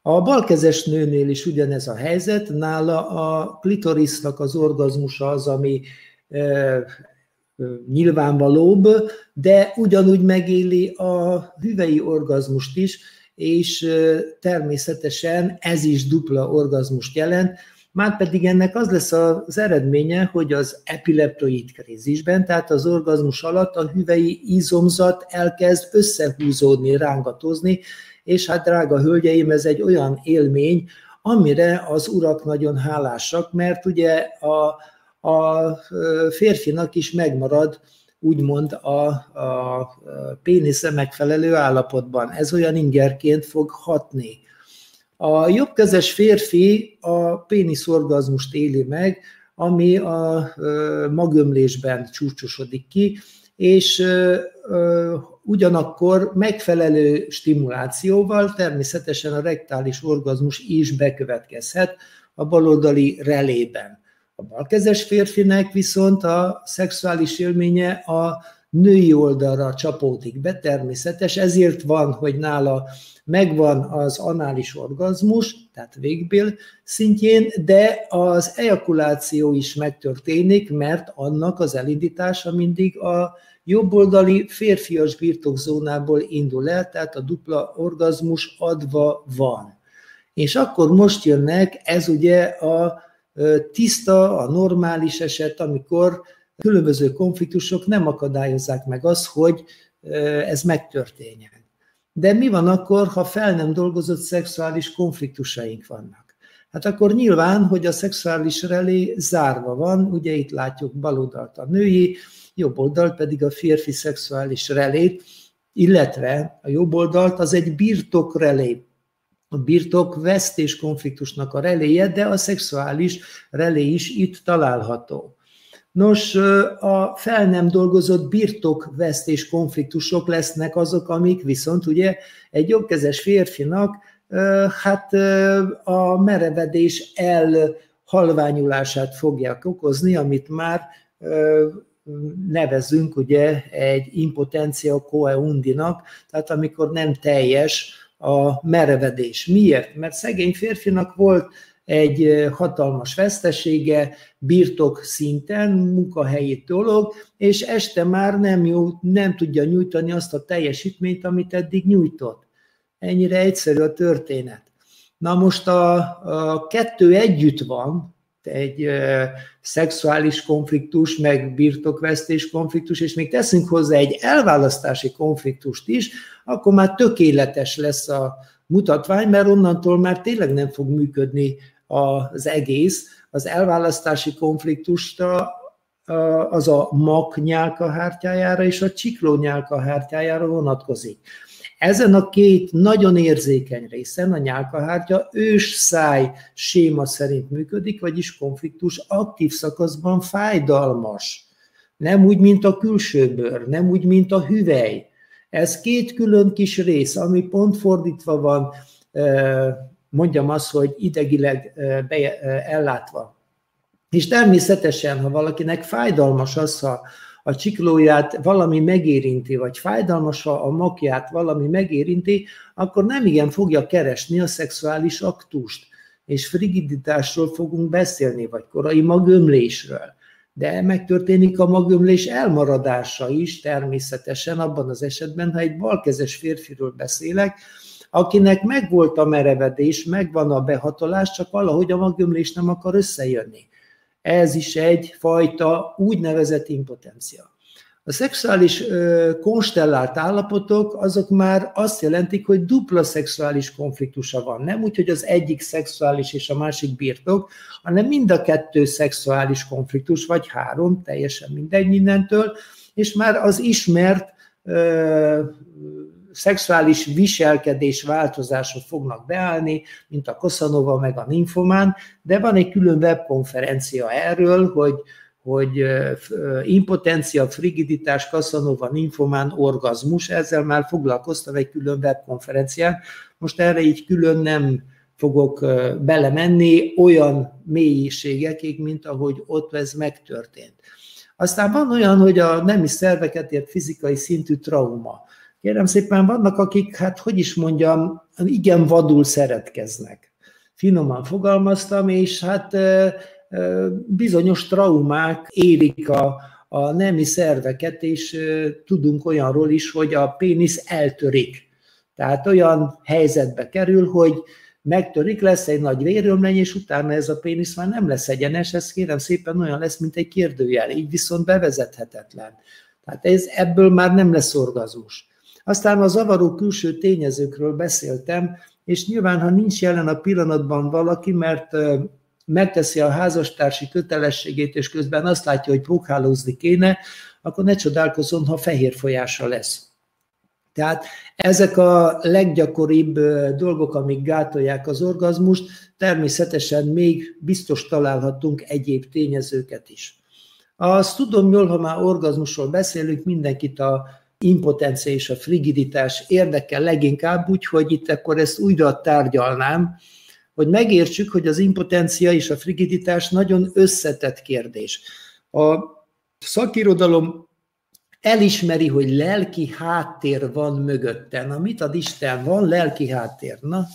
A balkezes nőnél is ugyanez a helyzet, nála a klitorisznak az orgazmusa az, ami e, nyilvánvalóbb, de ugyanúgy megéli a hüvei orgazmust is, és természetesen ez is dupla orgazmust jelent, Márpedig ennek az lesz az eredménye, hogy az epileptoid krízisben, tehát az orgazmus alatt a hüvei izomzat elkezd összehúzódni, rángatozni, és hát drága hölgyeim, ez egy olyan élmény, amire az urak nagyon hálásak, mert ugye a, a férfinak is megmarad úgymond a, a pénisze megfelelő állapotban. Ez olyan ingerként fog hatni. A jobbkezes férfi a péniszorgazmust éli meg, ami a magömlésben csúcsosodik ki, és ugyanakkor megfelelő stimulációval természetesen a rektális orgazmus is bekövetkezhet a baloldali relében. A balkezes férfinek viszont a szexuális élménye a női oldalra csapódik be, természetes, ezért van, hogy nála megvan az anális orgazmus, tehát végbél szintjén, de az ejakuláció is megtörténik, mert annak az elindítása mindig a jobboldali férfias birtokzónából indul el, tehát a dupla orgazmus adva van. És akkor most jönnek, ez ugye a tiszta, a normális eset, amikor különböző konfliktusok nem akadályozzák meg azt, hogy ez megtörténjen. De mi van akkor, ha fel nem dolgozott szexuális konfliktusaink vannak? Hát akkor nyilván, hogy a szexuális relé zárva van, ugye itt látjuk baloldalt a női, jobb oldalt pedig a férfi szexuális relét, illetve a jobb oldalt az egy birtok relé, a birtok vesztés konfliktusnak a reléje, de a szexuális relé is itt található. Nos, a fel nem dolgozott birtokvesztés konfliktusok lesznek azok, amik viszont ugye egy jobbkezes férfinak hát a merevedés elhalványulását fogják okozni, amit már nevezünk ugye egy impotencia coeundinak, tehát amikor nem teljes a merevedés. Miért? Mert szegény férfinak volt egy hatalmas vesztesége, birtok szinten, munkahelyi dolog, és este már nem, jó, nem tudja nyújtani azt a teljesítményt, amit eddig nyújtott. Ennyire egyszerű a történet. Na most a, a kettő együtt van, egy szexuális konfliktus, meg birtokvesztés konfliktus, és még teszünk hozzá egy elválasztási konfliktust is, akkor már tökéletes lesz a mutatvány, mert onnantól már tényleg nem fog működni az egész, az elválasztási konfliktusra az a mak nyálkahártyájára és a csikló nyálkahártyájára vonatkozik. Ezen a két nagyon érzékeny részen a nyálkahártya ős száj séma szerint működik, vagyis konfliktus aktív szakaszban fájdalmas. Nem úgy, mint a külső bőr, nem úgy, mint a hüvely. Ez két külön kis rész, ami pont fordítva van mondjam azt, hogy idegileg ellátva. És természetesen, ha valakinek fájdalmas az, ha a csiklóját valami megérinti, vagy fájdalmas, a makját valami megérinti, akkor nem igen fogja keresni a szexuális aktust, és frigiditásról fogunk beszélni, vagy korai magömlésről. De megtörténik a magömlés elmaradása is természetesen abban az esetben, ha egy balkezes férfiről beszélek, akinek megvolt a merevedés, megvan a behatolás, csak valahogy a magömlés nem akar összejönni. Ez is egy fajta úgynevezett impotencia. A szexuális konstellált állapotok, azok már azt jelentik, hogy dupla szexuális konfliktusa van. Nem úgy, hogy az egyik szexuális és a másik birtok, hanem mind a kettő szexuális konfliktus, vagy három, teljesen mindegy mindentől, és már az ismert szexuális viselkedés változások fognak beállni, mint a Koszanova meg a Nymphomán, de van egy külön webkonferencia erről, hogy hogy impotencia, frigiditás, Casanova, nymphomán, orgazmus, ezzel már foglalkoztam egy külön webkonferencián. Most erre így külön nem fogok belemenni olyan mélységekig, mint ahogy ott ez megtörtént. Aztán van olyan, hogy a nemi szerveket ért fizikai szintű trauma. Kérem szépen, vannak, akik, hát hogy is mondjam, igen vadul szeretkeznek. Finoman fogalmaztam, és hát bizonyos traumák érik a, a nemi szerveket, és tudunk olyanról is, hogy a pénisz eltörik. Tehát olyan helyzetbe kerül, hogy megtörik, lesz egy nagy vérömlény, és utána ez a pénisz már nem lesz egyenes, ez kérem szépen olyan lesz, mint egy kérdőjel, így viszont bevezethetetlen. Tehát ez, ebből már nem lesz orgazmus. Aztán a zavaró külső tényezőkről beszéltem, és nyilván, ha nincs jelen a pillanatban valaki, mert megteszi a házastársi kötelességét, és közben azt látja, hogy prókálózni kéne, akkor ne csodálkozzon, ha fehér folyása lesz. Tehát ezek a leggyakoribb dolgok, amik gátolják az orgazmust, természetesen még biztos találhatunk egyéb tényezőket is. Azt tudom jól, ha már orgazmusról beszélünk, mindenkit a impotencia és a frigiditás érdekel leginkább, úgyhogy itt akkor ezt újra tárgyalnám, hogy megértsük, hogy az impotencia és a frigiditás nagyon összetett kérdés. A szakirodalom elismeri, hogy lelki háttér van mögötte. Na, mit ad Isten? Van lelki háttér. Na,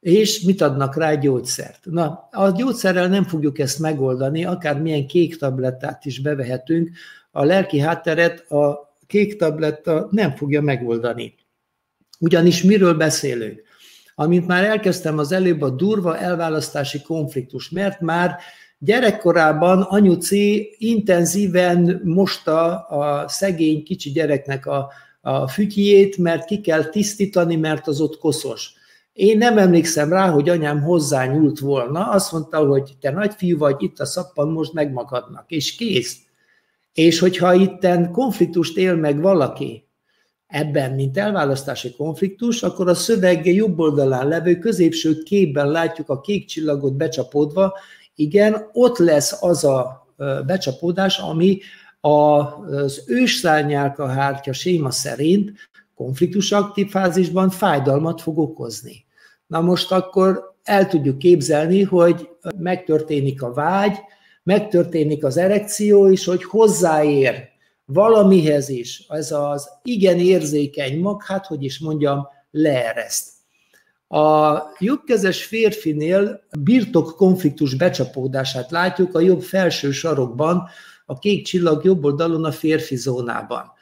és mit adnak rá gyógyszert. Na, a gyógyszerrel nem fogjuk ezt megoldani, akár milyen kék tablettát is bevehetünk, a lelki hátteret a kék tabletta nem fogja megoldani. Ugyanis miről beszélünk? Amint már elkezdtem az előbb a durva elválasztási konfliktus, mert már gyerekkorában anyu C intenzíven mosta a szegény kicsi gyereknek a, a fütyjét, mert ki kell tisztítani, mert az ott koszos. Én nem emlékszem rá, hogy anyám hozzányúlt volna, azt mondta, hogy te nagyfiú vagy, itt a szappan, most megmagadnak, és kész. És hogyha itten konfliktust él meg valaki, ebben, mint elválasztási konfliktus, akkor a szöveg jobb oldalán levő középső képben látjuk a kék csillagot becsapódva, igen, ott lesz az a becsapódás, ami az ősszárnyálka hártya séma szerint konfliktus aktív fázisban fájdalmat fog okozni. Na most akkor el tudjuk képzelni, hogy megtörténik a vágy, megtörténik az erekció is, hogy hozzáér valamihez is, ez az igen érzékeny mag, hát hogy is mondjam, leereszt. A jobbkezes férfinél birtok konfliktus becsapódását látjuk a jobb felső sarokban, a kék csillag jobb oldalon a férfi zónában.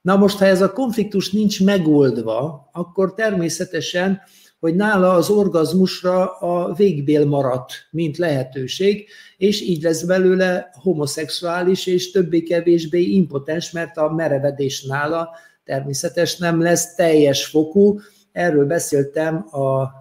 Na most, ha ez a konfliktus nincs megoldva, akkor természetesen, hogy nála az orgazmusra a végbél maradt, mint lehetőség, és így lesz belőle homoszexuális és többé-kevésbé impotens, mert a merevedés nála természetes nem lesz teljes fokú. Erről beszéltem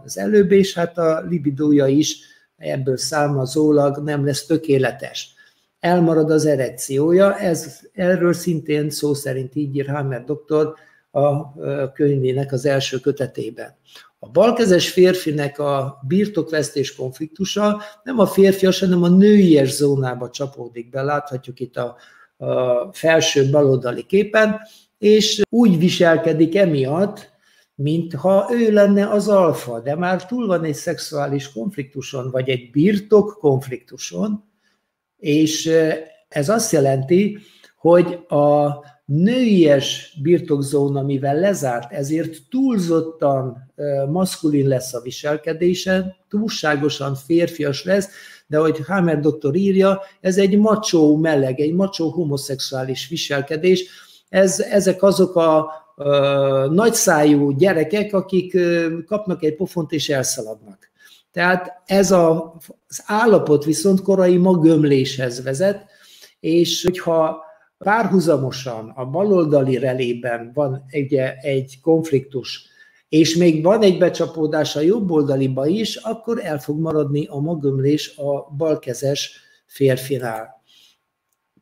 az előbb, és hát a libidója is ebből származólag nem lesz tökéletes elmarad az erekciója, ez, erről szintén szó szerint így ír Hammer doktor a könyvének az első kötetében. A balkezes férfinek a birtokvesztés konfliktusa nem a férfias, hanem a nőies zónába csapódik be, láthatjuk itt a, a felső baloldali képen, és úgy viselkedik emiatt, mintha ő lenne az alfa, de már túl van egy szexuális konfliktuson, vagy egy birtok konfliktuson, és ez azt jelenti, hogy a nőies birtokzóna, mivel lezárt, ezért túlzottan maszkulin lesz a viselkedése, túlságosan férfias lesz, de ahogy Hammer doktor írja, ez egy macsó meleg, egy macsó homoszexuális viselkedés. Ez, ezek azok a nagyszájú gyerekek, akik kapnak egy pofont és elszaladnak. Tehát ez a, az állapot viszont korai magömléshez vezet, és hogyha párhuzamosan a baloldali relében van ugye egy konfliktus, és még van egy becsapódás a jobb oldaliba is, akkor el fog maradni a magömlés a balkezes férfinál.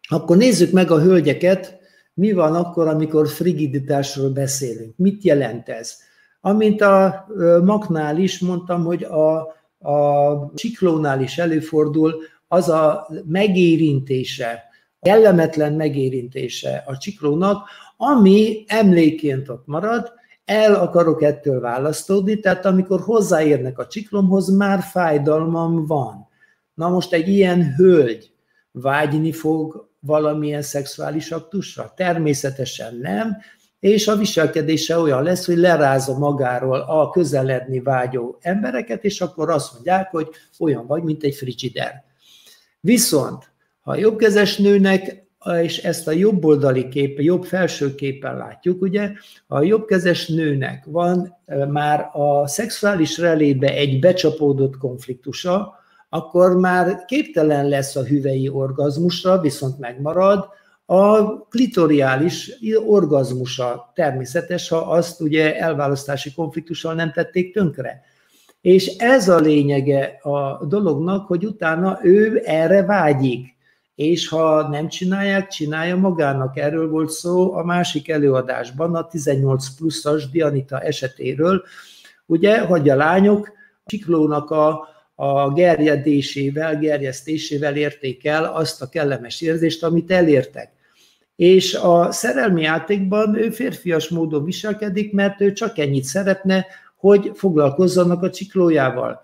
Akkor nézzük meg a hölgyeket, mi van akkor, amikor frigiditásról beszélünk. Mit jelent ez? Amint a maknál is mondtam, hogy a a csiklónál is előfordul, az a megérintése, kellemetlen megérintése a csiklónak, ami emléként ott marad, el akarok ettől választódni, tehát amikor hozzáérnek a csiklomhoz, már fájdalmam van. Na most egy ilyen hölgy vágyni fog valamilyen szexuális aktusra? Természetesen nem, és a viselkedése olyan lesz, hogy lerázza magáról a közeledni vágyó embereket, és akkor azt mondják, hogy olyan vagy, mint egy frigider. Viszont, ha a jobbkezes nőnek, és ezt a jobb oldali kép, jobb felső képen látjuk, ugye, ha a jobbkezes nőnek van már a szexuális relébe egy becsapódott konfliktusa, akkor már képtelen lesz a hüvei orgazmusra, viszont megmarad, a klitoriális orgazmusa természetes, ha azt ugye elválasztási konfliktussal nem tették tönkre. És ez a lényege a dolognak, hogy utána ő erre vágyik. És ha nem csinálják, csinálja magának. Erről volt szó a másik előadásban, a 18 pluszas Dianita esetéről, ugye, hogy a lányok Csiklónak a, a gerjedésével, gerjesztésével érték el azt a kellemes érzést, amit elértek. És a szerelmi játékban ő férfias módon viselkedik, mert ő csak ennyit szeretne, hogy foglalkozzanak a csiklójával.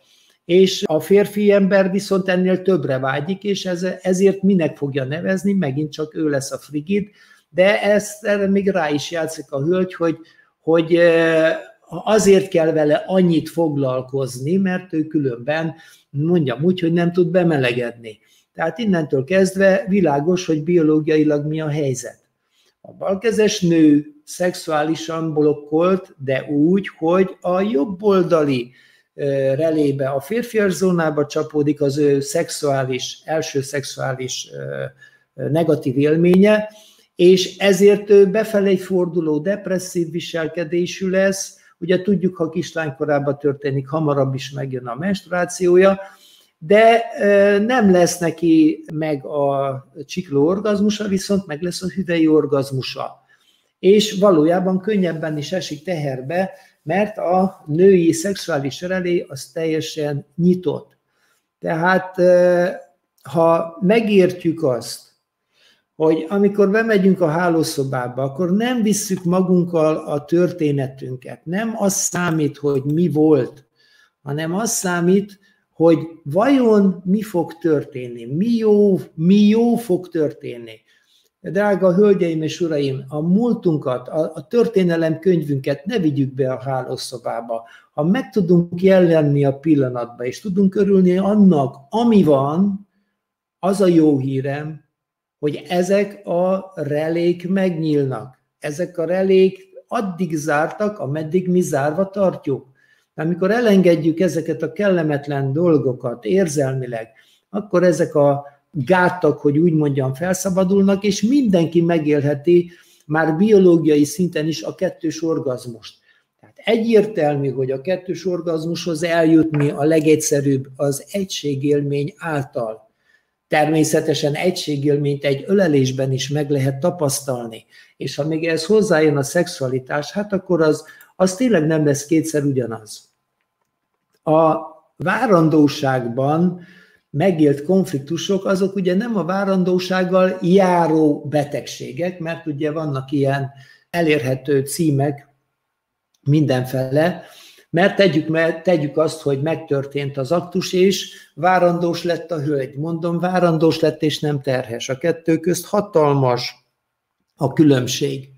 És a férfi ember viszont ennél többre vágyik, és ez, ezért minek fogja nevezni, megint csak ő lesz a frigid, de ezt erre még rá is játszik a hölgy, hogy, hogy azért kell vele annyit foglalkozni, mert ő különben, mondjam úgy, hogy nem tud bemelegedni. Tehát innentől kezdve világos, hogy biológiailag mi a helyzet. A balkezes nő szexuálisan blokkolt, de úgy, hogy a jobboldali relébe, a férfias zónába csapódik az ő szexuális, első szexuális negatív élménye, és ezért ő befelé forduló depresszív viselkedésű lesz, ugye tudjuk, ha kislánykorában történik, hamarabb is megjön a menstruációja, de nem lesz neki meg a csikló orgazmusa, viszont meg lesz a hüvei orgazmusa. És valójában könnyebben is esik teherbe, mert a női szexuális relé az teljesen nyitott. Tehát ha megértjük azt, hogy amikor bemegyünk a hálószobába, akkor nem visszük magunkkal a történetünket. Nem az számít, hogy mi volt, hanem az számít, hogy vajon mi fog történni, mi jó, mi jó fog történni. Drága hölgyeim és uraim, a múltunkat, a, a történelem könyvünket ne vigyük be a hálószobába. Ha meg tudunk jelenni a pillanatba, és tudunk örülni annak, ami van, az a jó hírem, hogy ezek a relék megnyílnak. Ezek a relék addig zártak, ameddig mi zárva tartjuk. Amikor elengedjük ezeket a kellemetlen dolgokat érzelmileg, akkor ezek a gátak, hogy úgy mondjam, felszabadulnak, és mindenki megélheti már biológiai szinten is a kettős orgazmust. Tehát egyértelmű, hogy a kettős orgazmushoz eljutni a legegyszerűbb az egységélmény által. Természetesen egységélményt egy ölelésben is meg lehet tapasztalni, és ha még ez hozzájön a szexualitás, hát akkor az, az tényleg nem lesz kétszer ugyanaz. A várandóságban megélt konfliktusok, azok ugye nem a várandósággal járó betegségek, mert ugye vannak ilyen elérhető címek mindenfele, mert tegyük, mert tegyük azt, hogy megtörtént az aktus, és várandós lett a hölgy. Mondom, várandós lett, és nem terhes. A kettő közt hatalmas a különbség.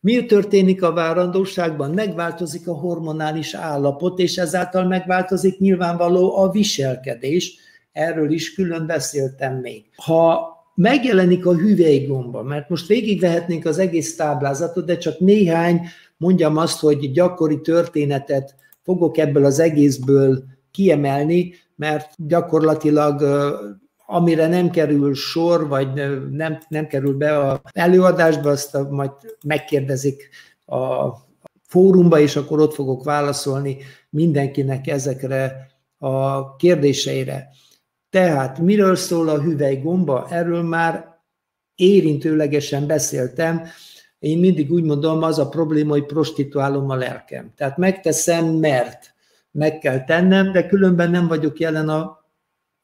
Mi történik a várandóságban? Megváltozik a hormonális állapot, és ezáltal megváltozik nyilvánvaló a viselkedés. Erről is külön beszéltem még. Ha megjelenik a hüvelygomba, mert most végigvehetnénk az egész táblázatot, de csak néhány, mondjam azt, hogy gyakori történetet fogok ebből az egészből kiemelni, mert gyakorlatilag amire nem kerül sor, vagy nem, nem kerül be a előadásba, azt majd megkérdezik a fórumba, és akkor ott fogok válaszolni mindenkinek ezekre a kérdéseire. Tehát miről szól a hüvelygomba? Erről már érintőlegesen beszéltem, én mindig úgy mondom, az a probléma, hogy prostituálom a lelkem. Tehát megteszem, mert meg kell tennem, de különben nem vagyok jelen a,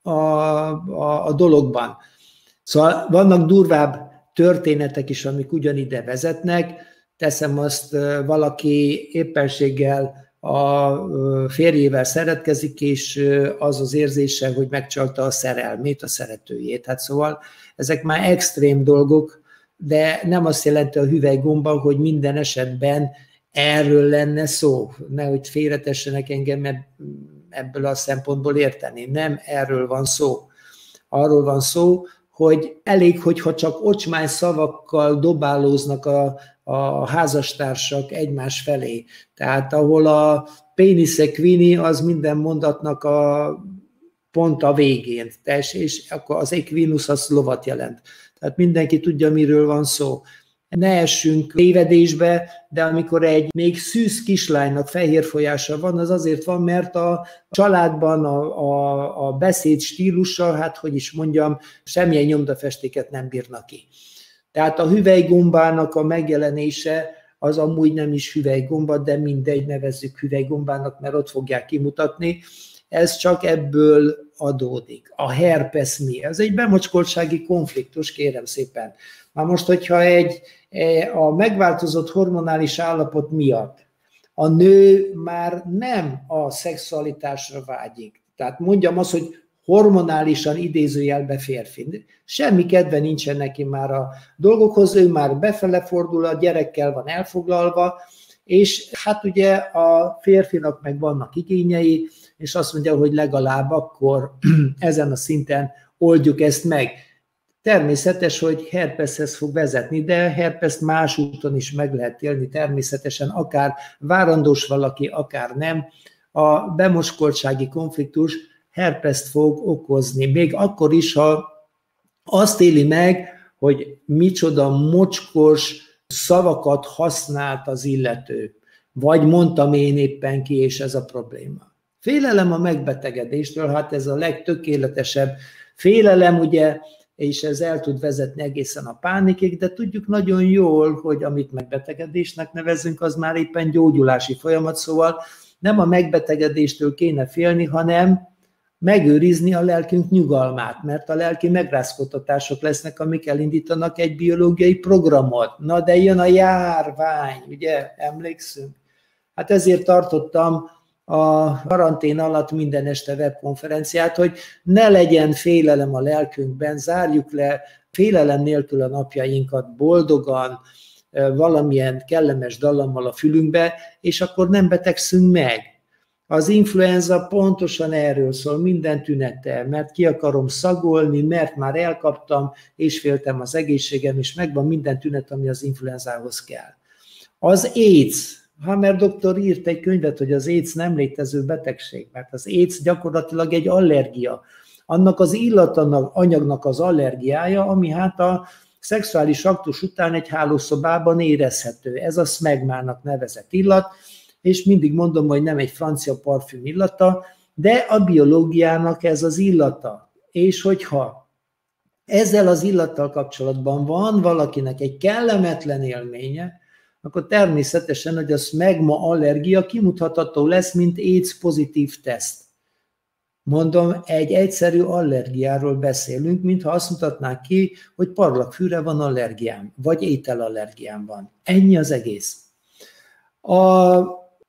a, a, a dologban. Szóval vannak durvább történetek is, amik ugyanide vezetnek. Teszem azt, valaki éppenséggel a férjével szeretkezik, és az az érzése, hogy megcsalta a szerelmét, a szeretőjét. Hát szóval ezek már extrém dolgok, de nem azt jelenti a hüvelygomba, hogy minden esetben erről lenne szó. Nehogy félretessenek engem ebből a szempontból érteni. Nem erről van szó. Arról van szó, hogy elég, hogyha csak ocsmány szavakkal dobálóznak a, a házastársak egymás felé. Tehát ahol a pénisze quini az minden mondatnak a pont a végén, és akkor az equinus az lovat jelent. Tehát mindenki tudja, miről van szó. Ne essünk tévedésbe, de amikor egy még szűz kislánynak fehér folyása van, az azért van, mert a családban a, a, a beszéd stílusa, hát hogy is mondjam, semmilyen nyomdafestéket nem bírnak ki. Tehát a hüvelygombának a megjelenése az amúgy nem is hüvelygomba, de mindegy, nevezzük hüvelygombának, mert ott fogják kimutatni. Ez csak ebből adódik. A herpes mi? Ez egy bemocskoltsági konfliktus, kérem szépen. Na most, hogyha egy, e, a megváltozott hormonális állapot miatt a nő már nem a szexualitásra vágyik. Tehát mondjam azt, hogy hormonálisan idézőjelbe férfi. Semmi kedve nincsen neki már a dolgokhoz, ő már befele fordul, a gyerekkel van elfoglalva, és hát ugye a férfinak meg vannak igényei, és azt mondja, hogy legalább akkor ezen a szinten oldjuk ezt meg. Természetes, hogy herpeshez fog vezetni, de herpeszt más úton is meg lehet élni természetesen, akár várandós valaki, akár nem. A bemoskoltsági konfliktus herpeszt fog okozni, még akkor is, ha azt éli meg, hogy micsoda mocskos szavakat használt az illető, vagy mondtam én éppen ki, és ez a probléma. Félelem a megbetegedéstől, hát ez a legtökéletesebb félelem, ugye, és ez el tud vezetni egészen a pánikig, de tudjuk nagyon jól, hogy amit megbetegedésnek nevezünk, az már éppen gyógyulási folyamat, szóval nem a megbetegedéstől kéne félni, hanem megőrizni a lelkünk nyugalmát, mert a lelki megrázkodtatások lesznek, amik elindítanak egy biológiai programot. Na de jön a járvány, ugye, emlékszünk? Hát ezért tartottam a karantén alatt minden este webkonferenciát, hogy ne legyen félelem a lelkünkben, zárjuk le félelem nélkül a napjainkat boldogan, valamilyen kellemes dallammal a fülünkbe, és akkor nem betegszünk meg. Az influenza pontosan erről szól, minden tünete, mert ki akarom szagolni, mert már elkaptam, és féltem az egészségem, és megvan minden tünet, ami az influenzához kell. Az AIDS, Hammer doktor írt egy könyvet, hogy az AIDS nem létező betegség, mert az AIDS gyakorlatilag egy allergia. Annak az illatának, anyagnak az allergiája, ami hát a szexuális aktus után egy hálószobában érezhető. Ez a smegmának nevezett illat, és mindig mondom, hogy nem egy francia parfüm illata, de a biológiának ez az illata. És hogyha ezzel az illattal kapcsolatban van valakinek egy kellemetlen élménye, akkor természetesen, hogy a smegma allergia kimutatható lesz, mint AIDS pozitív teszt. Mondom, egy egyszerű allergiáról beszélünk, mintha azt mutatnák ki, hogy parlagfűre van allergiám, vagy ételallergiám van. Ennyi az egész. A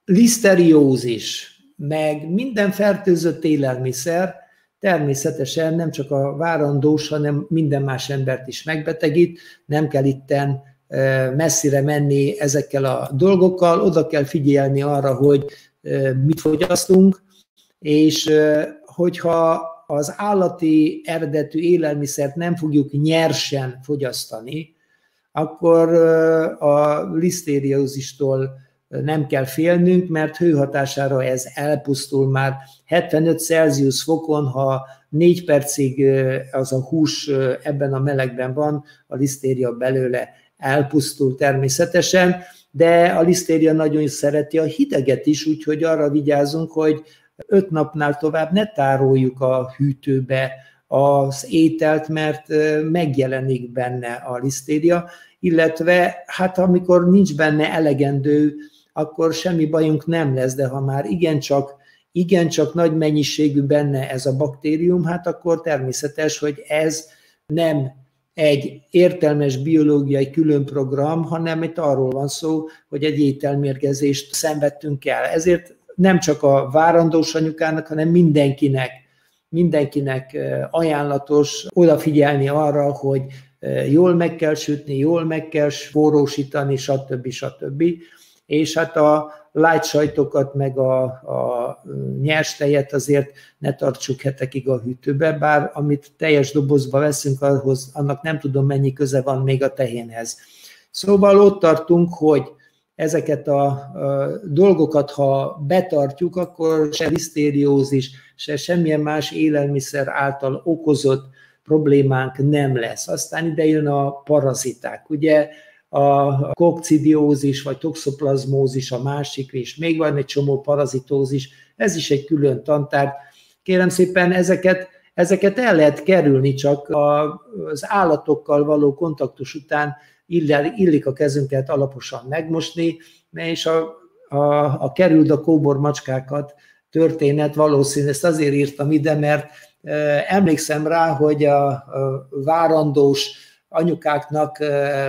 liszteriózis, meg minden fertőzött élelmiszer természetesen nem csak a várandós, hanem minden más embert is megbetegít, nem kell itten messzire menni ezekkel a dolgokkal, oda kell figyelni arra, hogy mit fogyasztunk, és hogyha az állati eredetű élelmiszert nem fogjuk nyersen fogyasztani, akkor a lisztériózistól nem kell félnünk, mert hőhatására ez elpusztul már 75 Celsius fokon, ha négy percig az a hús ebben a melegben van, a lisztéria belőle elpusztul természetesen, de a lisztéria nagyon szereti a hideget is, úgyhogy arra vigyázunk, hogy öt napnál tovább ne tároljuk a hűtőbe az ételt, mert megjelenik benne a lisztéria, illetve hát amikor nincs benne elegendő akkor semmi bajunk nem lesz, de ha már igencsak, igencsak nagy mennyiségű benne ez a baktérium, hát akkor természetes, hogy ez nem egy értelmes biológiai külön program, hanem itt arról van szó, hogy egy ételmérgezést szenvedtünk el. Ezért nem csak a várandós anyukának, hanem mindenkinek, mindenkinek ajánlatos odafigyelni arra, hogy jól meg kell sütni, jól meg kell forrósítani, stb. stb és hát a light sajtokat, meg a, a nyers tejet azért ne tartsuk hetekig a hűtőbe, bár amit teljes dobozba veszünk, ahhoz, annak nem tudom mennyi köze van még a tehénhez. Szóval ott tartunk, hogy ezeket a, dolgokat, ha betartjuk, akkor se lisztériózis, se semmilyen más élelmiszer által okozott problémánk nem lesz. Aztán ide jön a paraziták. Ugye a kokcidiózis vagy toxoplazmózis a másik, és még van egy csomó parazitózis, ez is egy külön tantár. Kérem szépen, ezeket, ezeket el lehet kerülni, csak az állatokkal való kontaktus után illik a kezünket alaposan megmosni, és a, a, a kerüld a kóbor macskákat történet valószínű, ezt azért írtam ide, mert emlékszem rá, hogy a várandós anyukáknak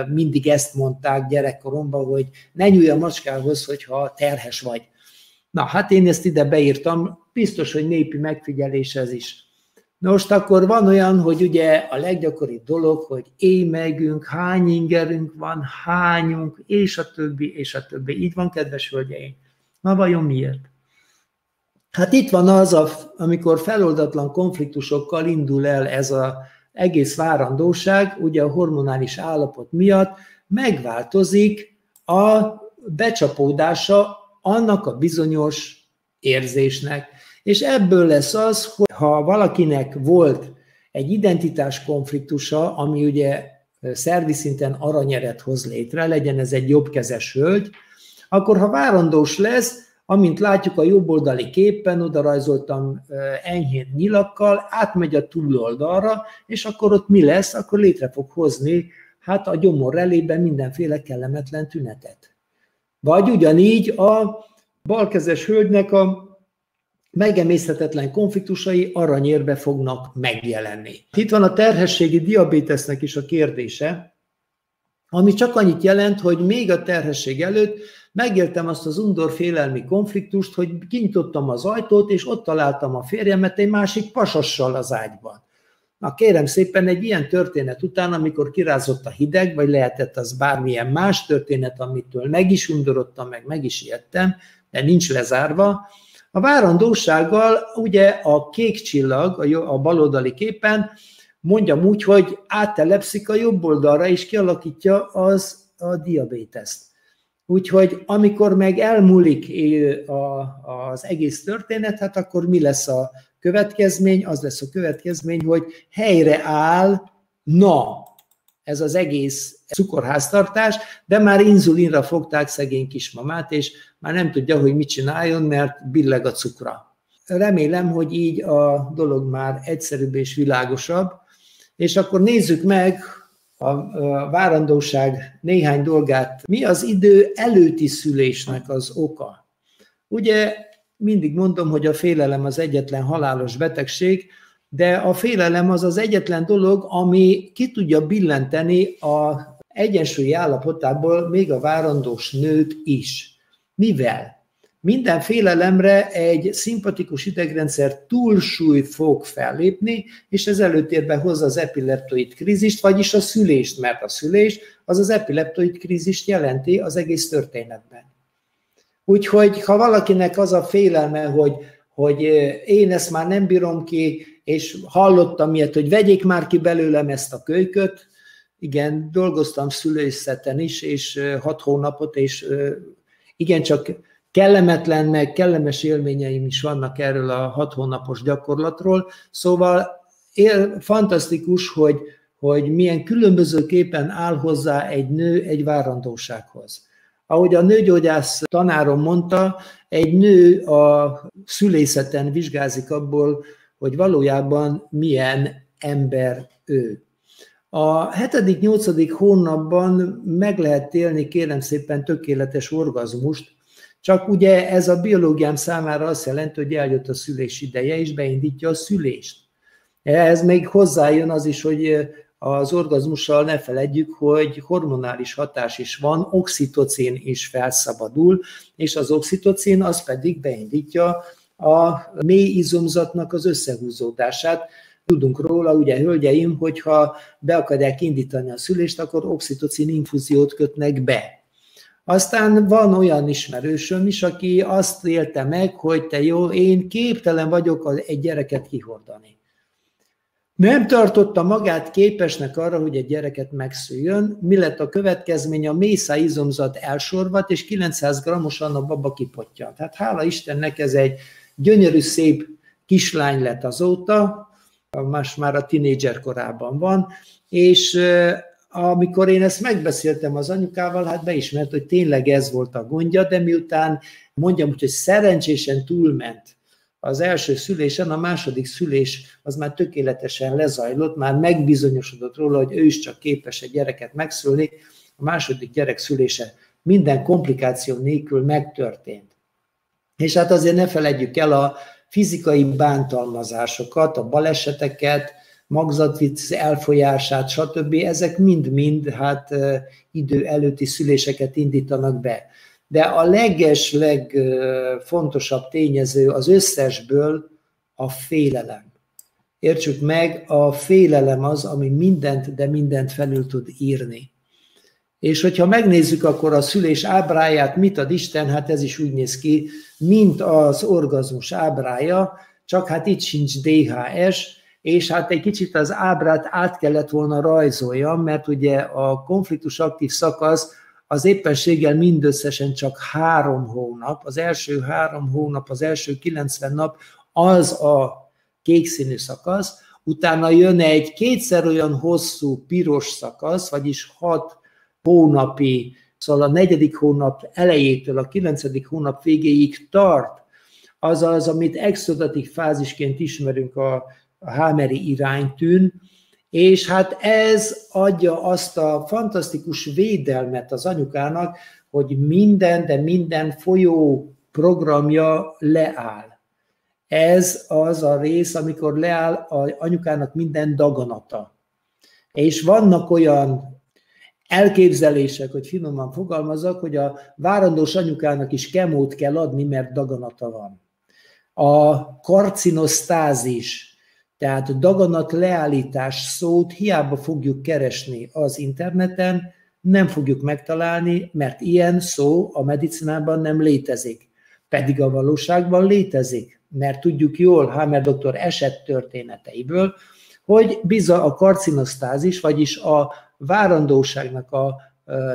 mindig ezt mondták gyerekkoromban, hogy ne nyúlj a macskához, hogyha terhes vagy. Na, hát én ezt ide beírtam, biztos, hogy népi megfigyelés ez is. Most akkor van olyan, hogy ugye a leggyakoribb dolog, hogy émegünk, hány ingerünk van, hányunk, és a többi, és a többi. Így van, kedves hölgyeim. Na vajon miért? Hát itt van az, a, amikor feloldatlan konfliktusokkal indul el ez az egész várandóság, ugye a hormonális állapot miatt megváltozik a becsapódása annak a bizonyos érzésnek. És ebből lesz az, hogy ha valakinek volt egy identitás konfliktusa, ami ugye szervi szinten aranyeret hoz létre, legyen ez egy jobbkezes hölgy, akkor ha várandós lesz, amint látjuk a jobboldali képen, oda rajzoltam enyhén nyilakkal, átmegy a túloldalra, és akkor ott mi lesz? Akkor létre fog hozni hát a gyomor relében mindenféle kellemetlen tünetet. Vagy ugyanígy a balkezes hölgynek a megemészhetetlen konfliktusai aranyérbe fognak megjelenni. Itt van a terhességi diabétesznek is a kérdése, ami csak annyit jelent, hogy még a terhesség előtt megéltem azt az undor félelmi konfliktust, hogy kinyitottam az ajtót, és ott találtam a férjemet egy másik pasassal az ágyban. Na kérem szépen, egy ilyen történet után, amikor kirázott a hideg, vagy lehetett az bármilyen más történet, amitől meg is undorodtam, meg meg is ijedtem, de nincs lezárva, a várandósággal ugye a kék csillag a baloldali képen mondjam úgy, hogy áttelepszik a jobb oldalra, és kialakítja az a diabéteszt. Úgyhogy amikor meg elmúlik az egész történet, hát akkor mi lesz a következmény? Az lesz a következmény, hogy helyre áll, na, ez az egész cukorháztartás, de már inzulinra fogták szegény kismamát, és már nem tudja, hogy mit csináljon, mert billeg a cukra. Remélem, hogy így a dolog már egyszerűbb és világosabb, és akkor nézzük meg a várandóság néhány dolgát. Mi az idő előtti szülésnek az oka? Ugye mindig mondom, hogy a félelem az egyetlen halálos betegség, de a félelem az az egyetlen dolog, ami ki tudja billenteni a egyensúlyi állapotából még a várandós nőt is. Mivel? Minden félelemre egy szimpatikus idegrendszer túlsúly fog fellépni, és ez előtérbe hozza az epileptoid krízist, vagyis a szülést, mert a szülés az az epileptoid krízist jelenti az egész történetben. Úgyhogy ha valakinek az a félelme, hogy, hogy én ezt már nem bírom ki, és hallottam ilyet, hogy vegyék már ki belőlem ezt a kölyköt. Igen, dolgoztam szülőszeten is, és hat hónapot, és igencsak kellemetlen, meg kellemes élményeim is vannak erről a hat hónapos gyakorlatról. Szóval él, fantasztikus, hogy, hogy milyen különbözőképpen áll hozzá egy nő egy várandósághoz. Ahogy a nőgyógyász tanárom mondta, egy nő a szülészeten vizsgázik abból, hogy valójában milyen ember ő. A hetedik, nyolcadik hónapban meg lehet élni, kérem szépen, tökéletes orgazmust, csak ugye ez a biológiám számára azt jelenti, hogy eljött a szülés ideje, és beindítja a szülést. Ez még hozzájön az is, hogy az orgazmussal ne feledjük, hogy hormonális hatás is van, oxitocin is felszabadul, és az oxitocin az pedig beindítja a mély izomzatnak az összehúzódását. Tudunk róla, ugye, hölgyeim, hogyha be akarják indítani a szülést, akkor oxitocin infúziót kötnek be. Aztán van olyan ismerősöm is, aki azt élte meg, hogy te jó, én képtelen vagyok egy gyereket kihordani. Nem tartotta magát képesnek arra, hogy egy gyereket megszüljön. Mi lett a következmény? A mészá izomzat elsorvat, és 900 grammosan a baba kipotja. Tehát hála Istennek ez egy Gyönyörű, szép kislány lett azóta, más már a tinédzser korában van, és amikor én ezt megbeszéltem az anyukával, hát beismert, hogy tényleg ez volt a gondja, de miután mondjam úgy, hogy szerencsésen túlment az első szülésen, a második szülés az már tökéletesen lezajlott, már megbizonyosodott róla, hogy ő is csak képes egy gyereket megszülni, a második gyerek szülése minden komplikáció nélkül megtörtént. És hát azért ne feledjük el a fizikai bántalmazásokat, a baleseteket, magzatvic elfolyását, stb. Ezek mind-mind hát idő előtti szüléseket indítanak be. De a leges, legfontosabb tényező az összesből a félelem. Értsük meg, a félelem az, ami mindent, de mindent felül tud írni. És hogyha megnézzük akkor a szülés ábráját, mit ad Isten, hát ez is úgy néz ki, mint az orgazmus ábrája, csak hát itt sincs DHS, és hát egy kicsit az ábrát át kellett volna rajzoljam, mert ugye a konfliktus aktív szakasz az éppenséggel mindösszesen csak három hónap, az első három hónap, az első 90 nap az a kék színű szakasz, utána jön egy kétszer olyan hosszú piros szakasz, vagyis hat hónapi, szóval a negyedik hónap elejétől a kilencedik hónap végéig tart, az az, amit exodatik fázisként ismerünk a, a Hámeri iránytűn, és hát ez adja azt a fantasztikus védelmet az anyukának, hogy minden, de minden folyó programja leáll. Ez az a rész, amikor leáll a anyukának minden daganata. És vannak olyan elképzelések, hogy finoman fogalmazok, hogy a várandós anyukának is kemót kell adni, mert daganata van. A karcinosztázis, tehát daganat leállítás szót hiába fogjuk keresni az interneten, nem fogjuk megtalálni, mert ilyen szó a medicinában nem létezik. Pedig a valóságban létezik mert tudjuk jól Hammer doktor eset történeteiből, hogy bizony a karcinosztázis, vagyis a várandóságnak a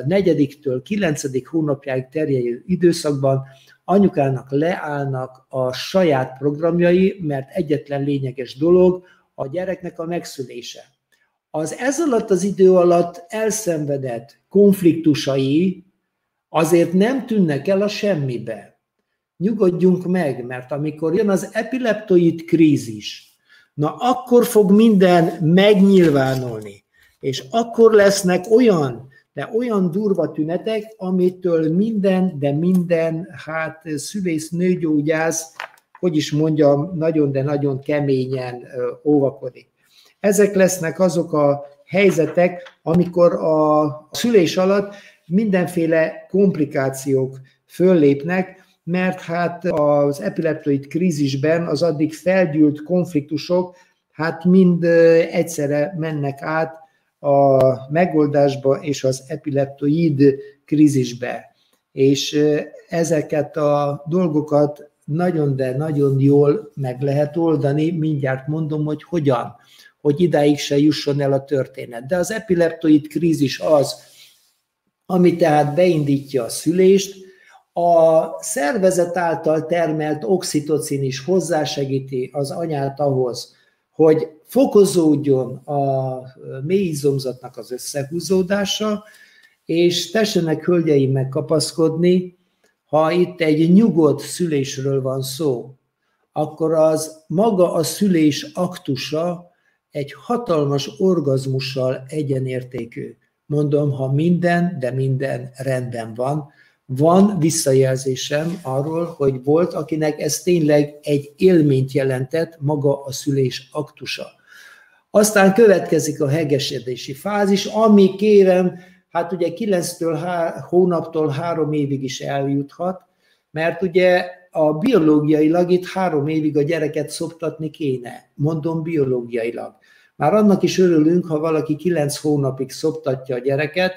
negyediktől kilencedik hónapjáig terjedő időszakban anyukának leállnak a saját programjai, mert egyetlen lényeges dolog a gyereknek a megszülése. Az ez alatt az idő alatt elszenvedett konfliktusai azért nem tűnnek el a semmibe nyugodjunk meg, mert amikor jön az epileptoid krízis, na akkor fog minden megnyilvánulni, és akkor lesznek olyan, de olyan durva tünetek, amitől minden, de minden, hát szülész, nőgyógyász, hogy is mondjam, nagyon, de nagyon keményen óvakodik. Ezek lesznek azok a helyzetek, amikor a szülés alatt mindenféle komplikációk föllépnek, mert hát az epileptoid krízisben az addig felgyűlt konfliktusok hát mind egyszerre mennek át a megoldásba és az epileptoid krízisbe. És ezeket a dolgokat nagyon, de nagyon jól meg lehet oldani, mindjárt mondom, hogy hogyan, hogy idáig se jusson el a történet. De az epileptoid krízis az, ami tehát beindítja a szülést, a szervezet által termelt oxitocin is hozzásegíti az anyát ahhoz, hogy fokozódjon a mélyizomzatnak az összehúzódása, és tessenek hölgyeim megkapaszkodni, ha itt egy nyugodt szülésről van szó, akkor az maga a szülés aktusa egy hatalmas orgazmussal egyenértékű. Mondom, ha minden, de minden rendben van, van visszajelzésem arról, hogy volt, akinek ez tényleg egy élményt jelentett, maga a szülés aktusa. Aztán következik a hegesedési fázis, ami kérem, hát ugye 9-től hónaptól három évig is eljuthat, mert ugye a biológiailag itt három évig a gyereket szoptatni kéne, mondom biológiailag. Már annak is örülünk, ha valaki kilenc hónapig szoptatja a gyereket,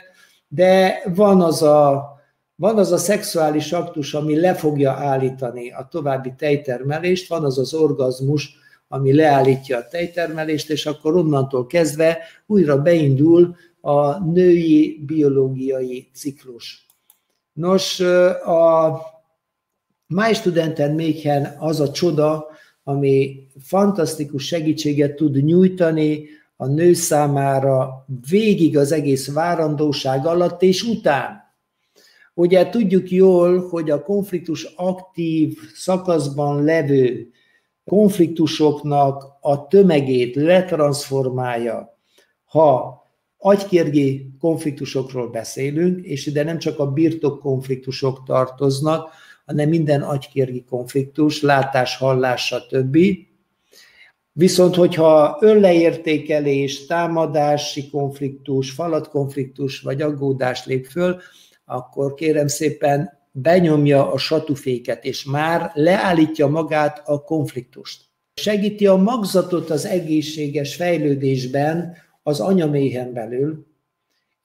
de van az a van az a szexuális aktus, ami le fogja állítani a további tejtermelést, van az az orgazmus, ami leállítja a tejtermelést, és akkor onnantól kezdve újra beindul a női biológiai ciklus. Nos, a My Studenten Méhen az a csoda, ami fantasztikus segítséget tud nyújtani a nő számára végig az egész várandóság alatt és után. Ugye tudjuk jól, hogy a konfliktus aktív szakaszban levő konfliktusoknak a tömegét letransformálja, ha agykérgi konfliktusokról beszélünk, és ide nem csak a birtok konfliktusok tartoznak, hanem minden agykérgi konfliktus, látás, hallás, stb. Viszont, hogyha önleértékelés, támadási konfliktus, falatkonfliktus vagy aggódás lép föl, akkor kérem szépen benyomja a satuféket, és már leállítja magát a konfliktust. Segíti a magzatot az egészséges fejlődésben az anyaméhen belül,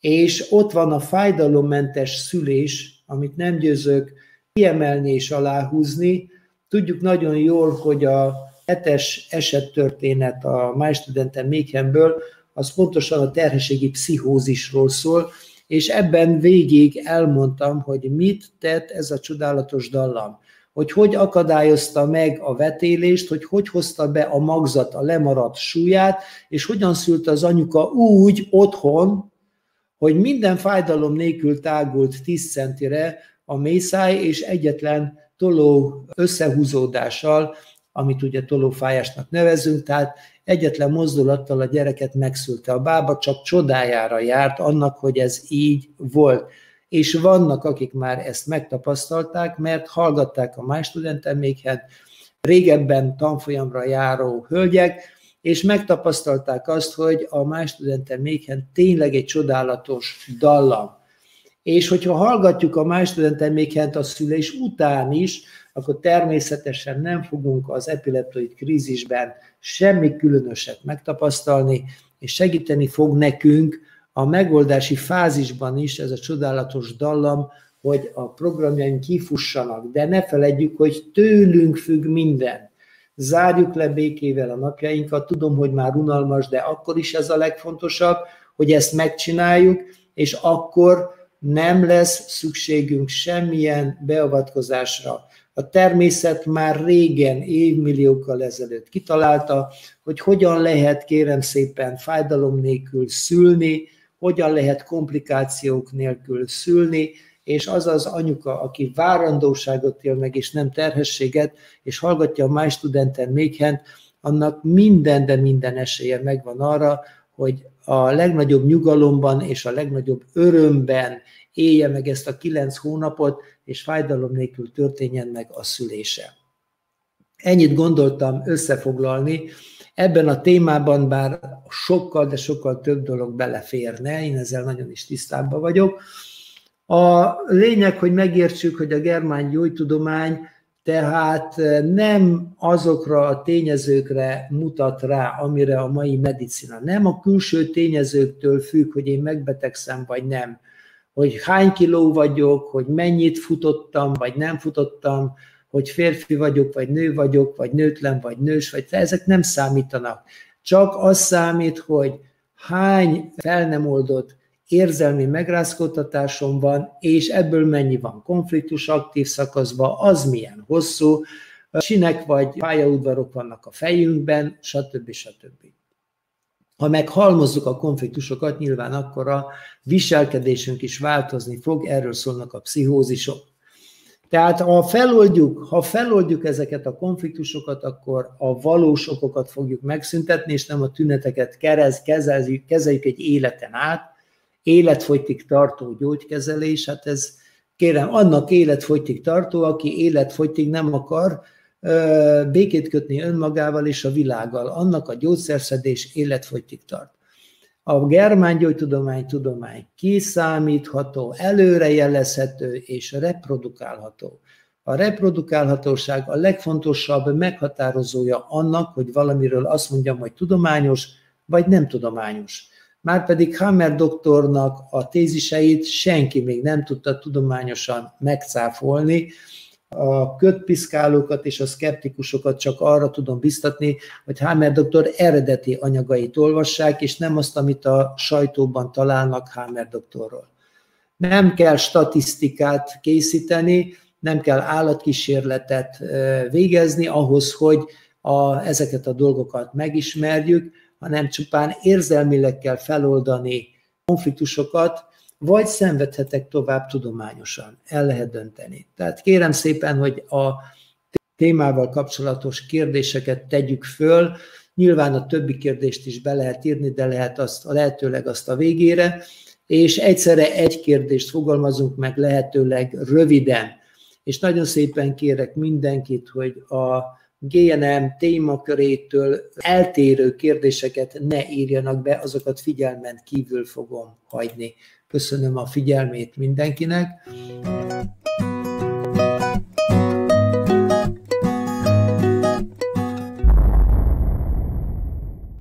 és ott van a fájdalommentes szülés, amit nem győzök kiemelni és aláhúzni. Tudjuk nagyon jól, hogy a hetes esettörténet a Májstudenten Mékenből, az pontosan a terhességi pszichózisról szól, és ebben végig elmondtam, hogy mit tett ez a csodálatos dallam, hogy hogy akadályozta meg a vetélést, hogy hogy hozta be a magzat a lemaradt súlyát, és hogyan szült az anyuka úgy otthon, hogy minden fájdalom nélkül tágult 10 centire a mészáj, és egyetlen toló összehúzódással, amit ugye tolófájásnak nevezünk, tehát egyetlen mozdulattal a gyereket megszülte. A bába csak csodájára járt annak, hogy ez így volt. És vannak, akik már ezt megtapasztalták, mert hallgatták a más studenteméket, régebben tanfolyamra járó hölgyek, és megtapasztalták azt, hogy a más studenteméken tényleg egy csodálatos dallam. És hogyha hallgatjuk a más studenteméket a szülés után is, akkor természetesen nem fogunk az epileptoid krízisben semmi különöset megtapasztalni, és segíteni fog nekünk a megoldási fázisban is ez a csodálatos dallam, hogy a programjaink kifussanak, de ne feledjük, hogy tőlünk függ minden. Zárjuk le békével a napjainkat, tudom, hogy már unalmas, de akkor is ez a legfontosabb, hogy ezt megcsináljuk, és akkor nem lesz szükségünk semmilyen beavatkozásra. A természet már régen, évmilliókkal ezelőtt kitalálta, hogy hogyan lehet kérem szépen fájdalom nélkül szülni, hogyan lehet komplikációk nélkül szülni, és az az anyuka, aki várandóságot él meg, és nem terhességet, és hallgatja a más studenten méghent, annak minden, de minden esélye megvan arra, hogy a legnagyobb nyugalomban és a legnagyobb örömben élje meg ezt a kilenc hónapot, és fájdalom nélkül történjen meg a szülése. Ennyit gondoltam összefoglalni. Ebben a témában bár sokkal, de sokkal több dolog beleférne, én ezzel nagyon is tisztában vagyok. A lényeg, hogy megértsük, hogy a germán gyógytudomány tehát nem azokra a tényezőkre mutat rá, amire a mai medicina. Nem a külső tényezőktől függ, hogy én megbetegszem vagy nem, hogy hány kiló vagyok, hogy mennyit futottam, vagy nem futottam, hogy férfi vagyok, vagy nő vagyok, vagy nőtlen, vagy nős, vagy ezek nem számítanak. Csak az számít, hogy hány fel nem oldott érzelmi megrázkódtatásom van, és ebből mennyi van konfliktus aktív szakaszban, az milyen hosszú, sinek vagy pályaudvarok vannak a fejünkben, stb. stb. Ha meghalmozzuk a konfliktusokat, nyilván akkor a viselkedésünk is változni fog, erről szólnak a pszichózisok. Tehát ha feloldjuk, ha feloldjuk ezeket a konfliktusokat, akkor a valós okokat fogjuk megszüntetni, és nem a tüneteket kerez, kezeljük, kezeljük egy életen át, életfogytig tartó gyógykezelés, hát ez kérem, annak életfogytig tartó, aki életfogytig nem akar békét kötni önmagával és a világgal. Annak a gyógyszerszedés életfogytig tart. A germán gyógytudomány tudomány kiszámítható, előrejelezhető és reprodukálható. A reprodukálhatóság a legfontosabb meghatározója annak, hogy valamiről azt mondjam, hogy tudományos vagy nem tudományos. Márpedig Hammer doktornak a téziseit senki még nem tudta tudományosan megcáfolni, a kötpiszkálókat és a szkeptikusokat csak arra tudom biztatni, hogy Hammer doktor eredeti anyagait olvassák, és nem azt, amit a sajtóban találnak Hammer doktorról. Nem kell statisztikát készíteni, nem kell állatkísérletet végezni ahhoz, hogy a, ezeket a dolgokat megismerjük, hanem csupán érzelmileg kell feloldani konfliktusokat, vagy szenvedhetek tovább tudományosan. El lehet dönteni. Tehát kérem szépen, hogy a témával kapcsolatos kérdéseket tegyük föl, Nyilván a többi kérdést is be lehet írni, de lehet azt a lehetőleg azt a végére, és egyszerre egy kérdést fogalmazunk meg lehetőleg röviden. És nagyon szépen kérek mindenkit, hogy a GNM témakörétől eltérő kérdéseket ne írjanak be, azokat figyelmen kívül fogom hagyni. Köszönöm a figyelmét mindenkinek.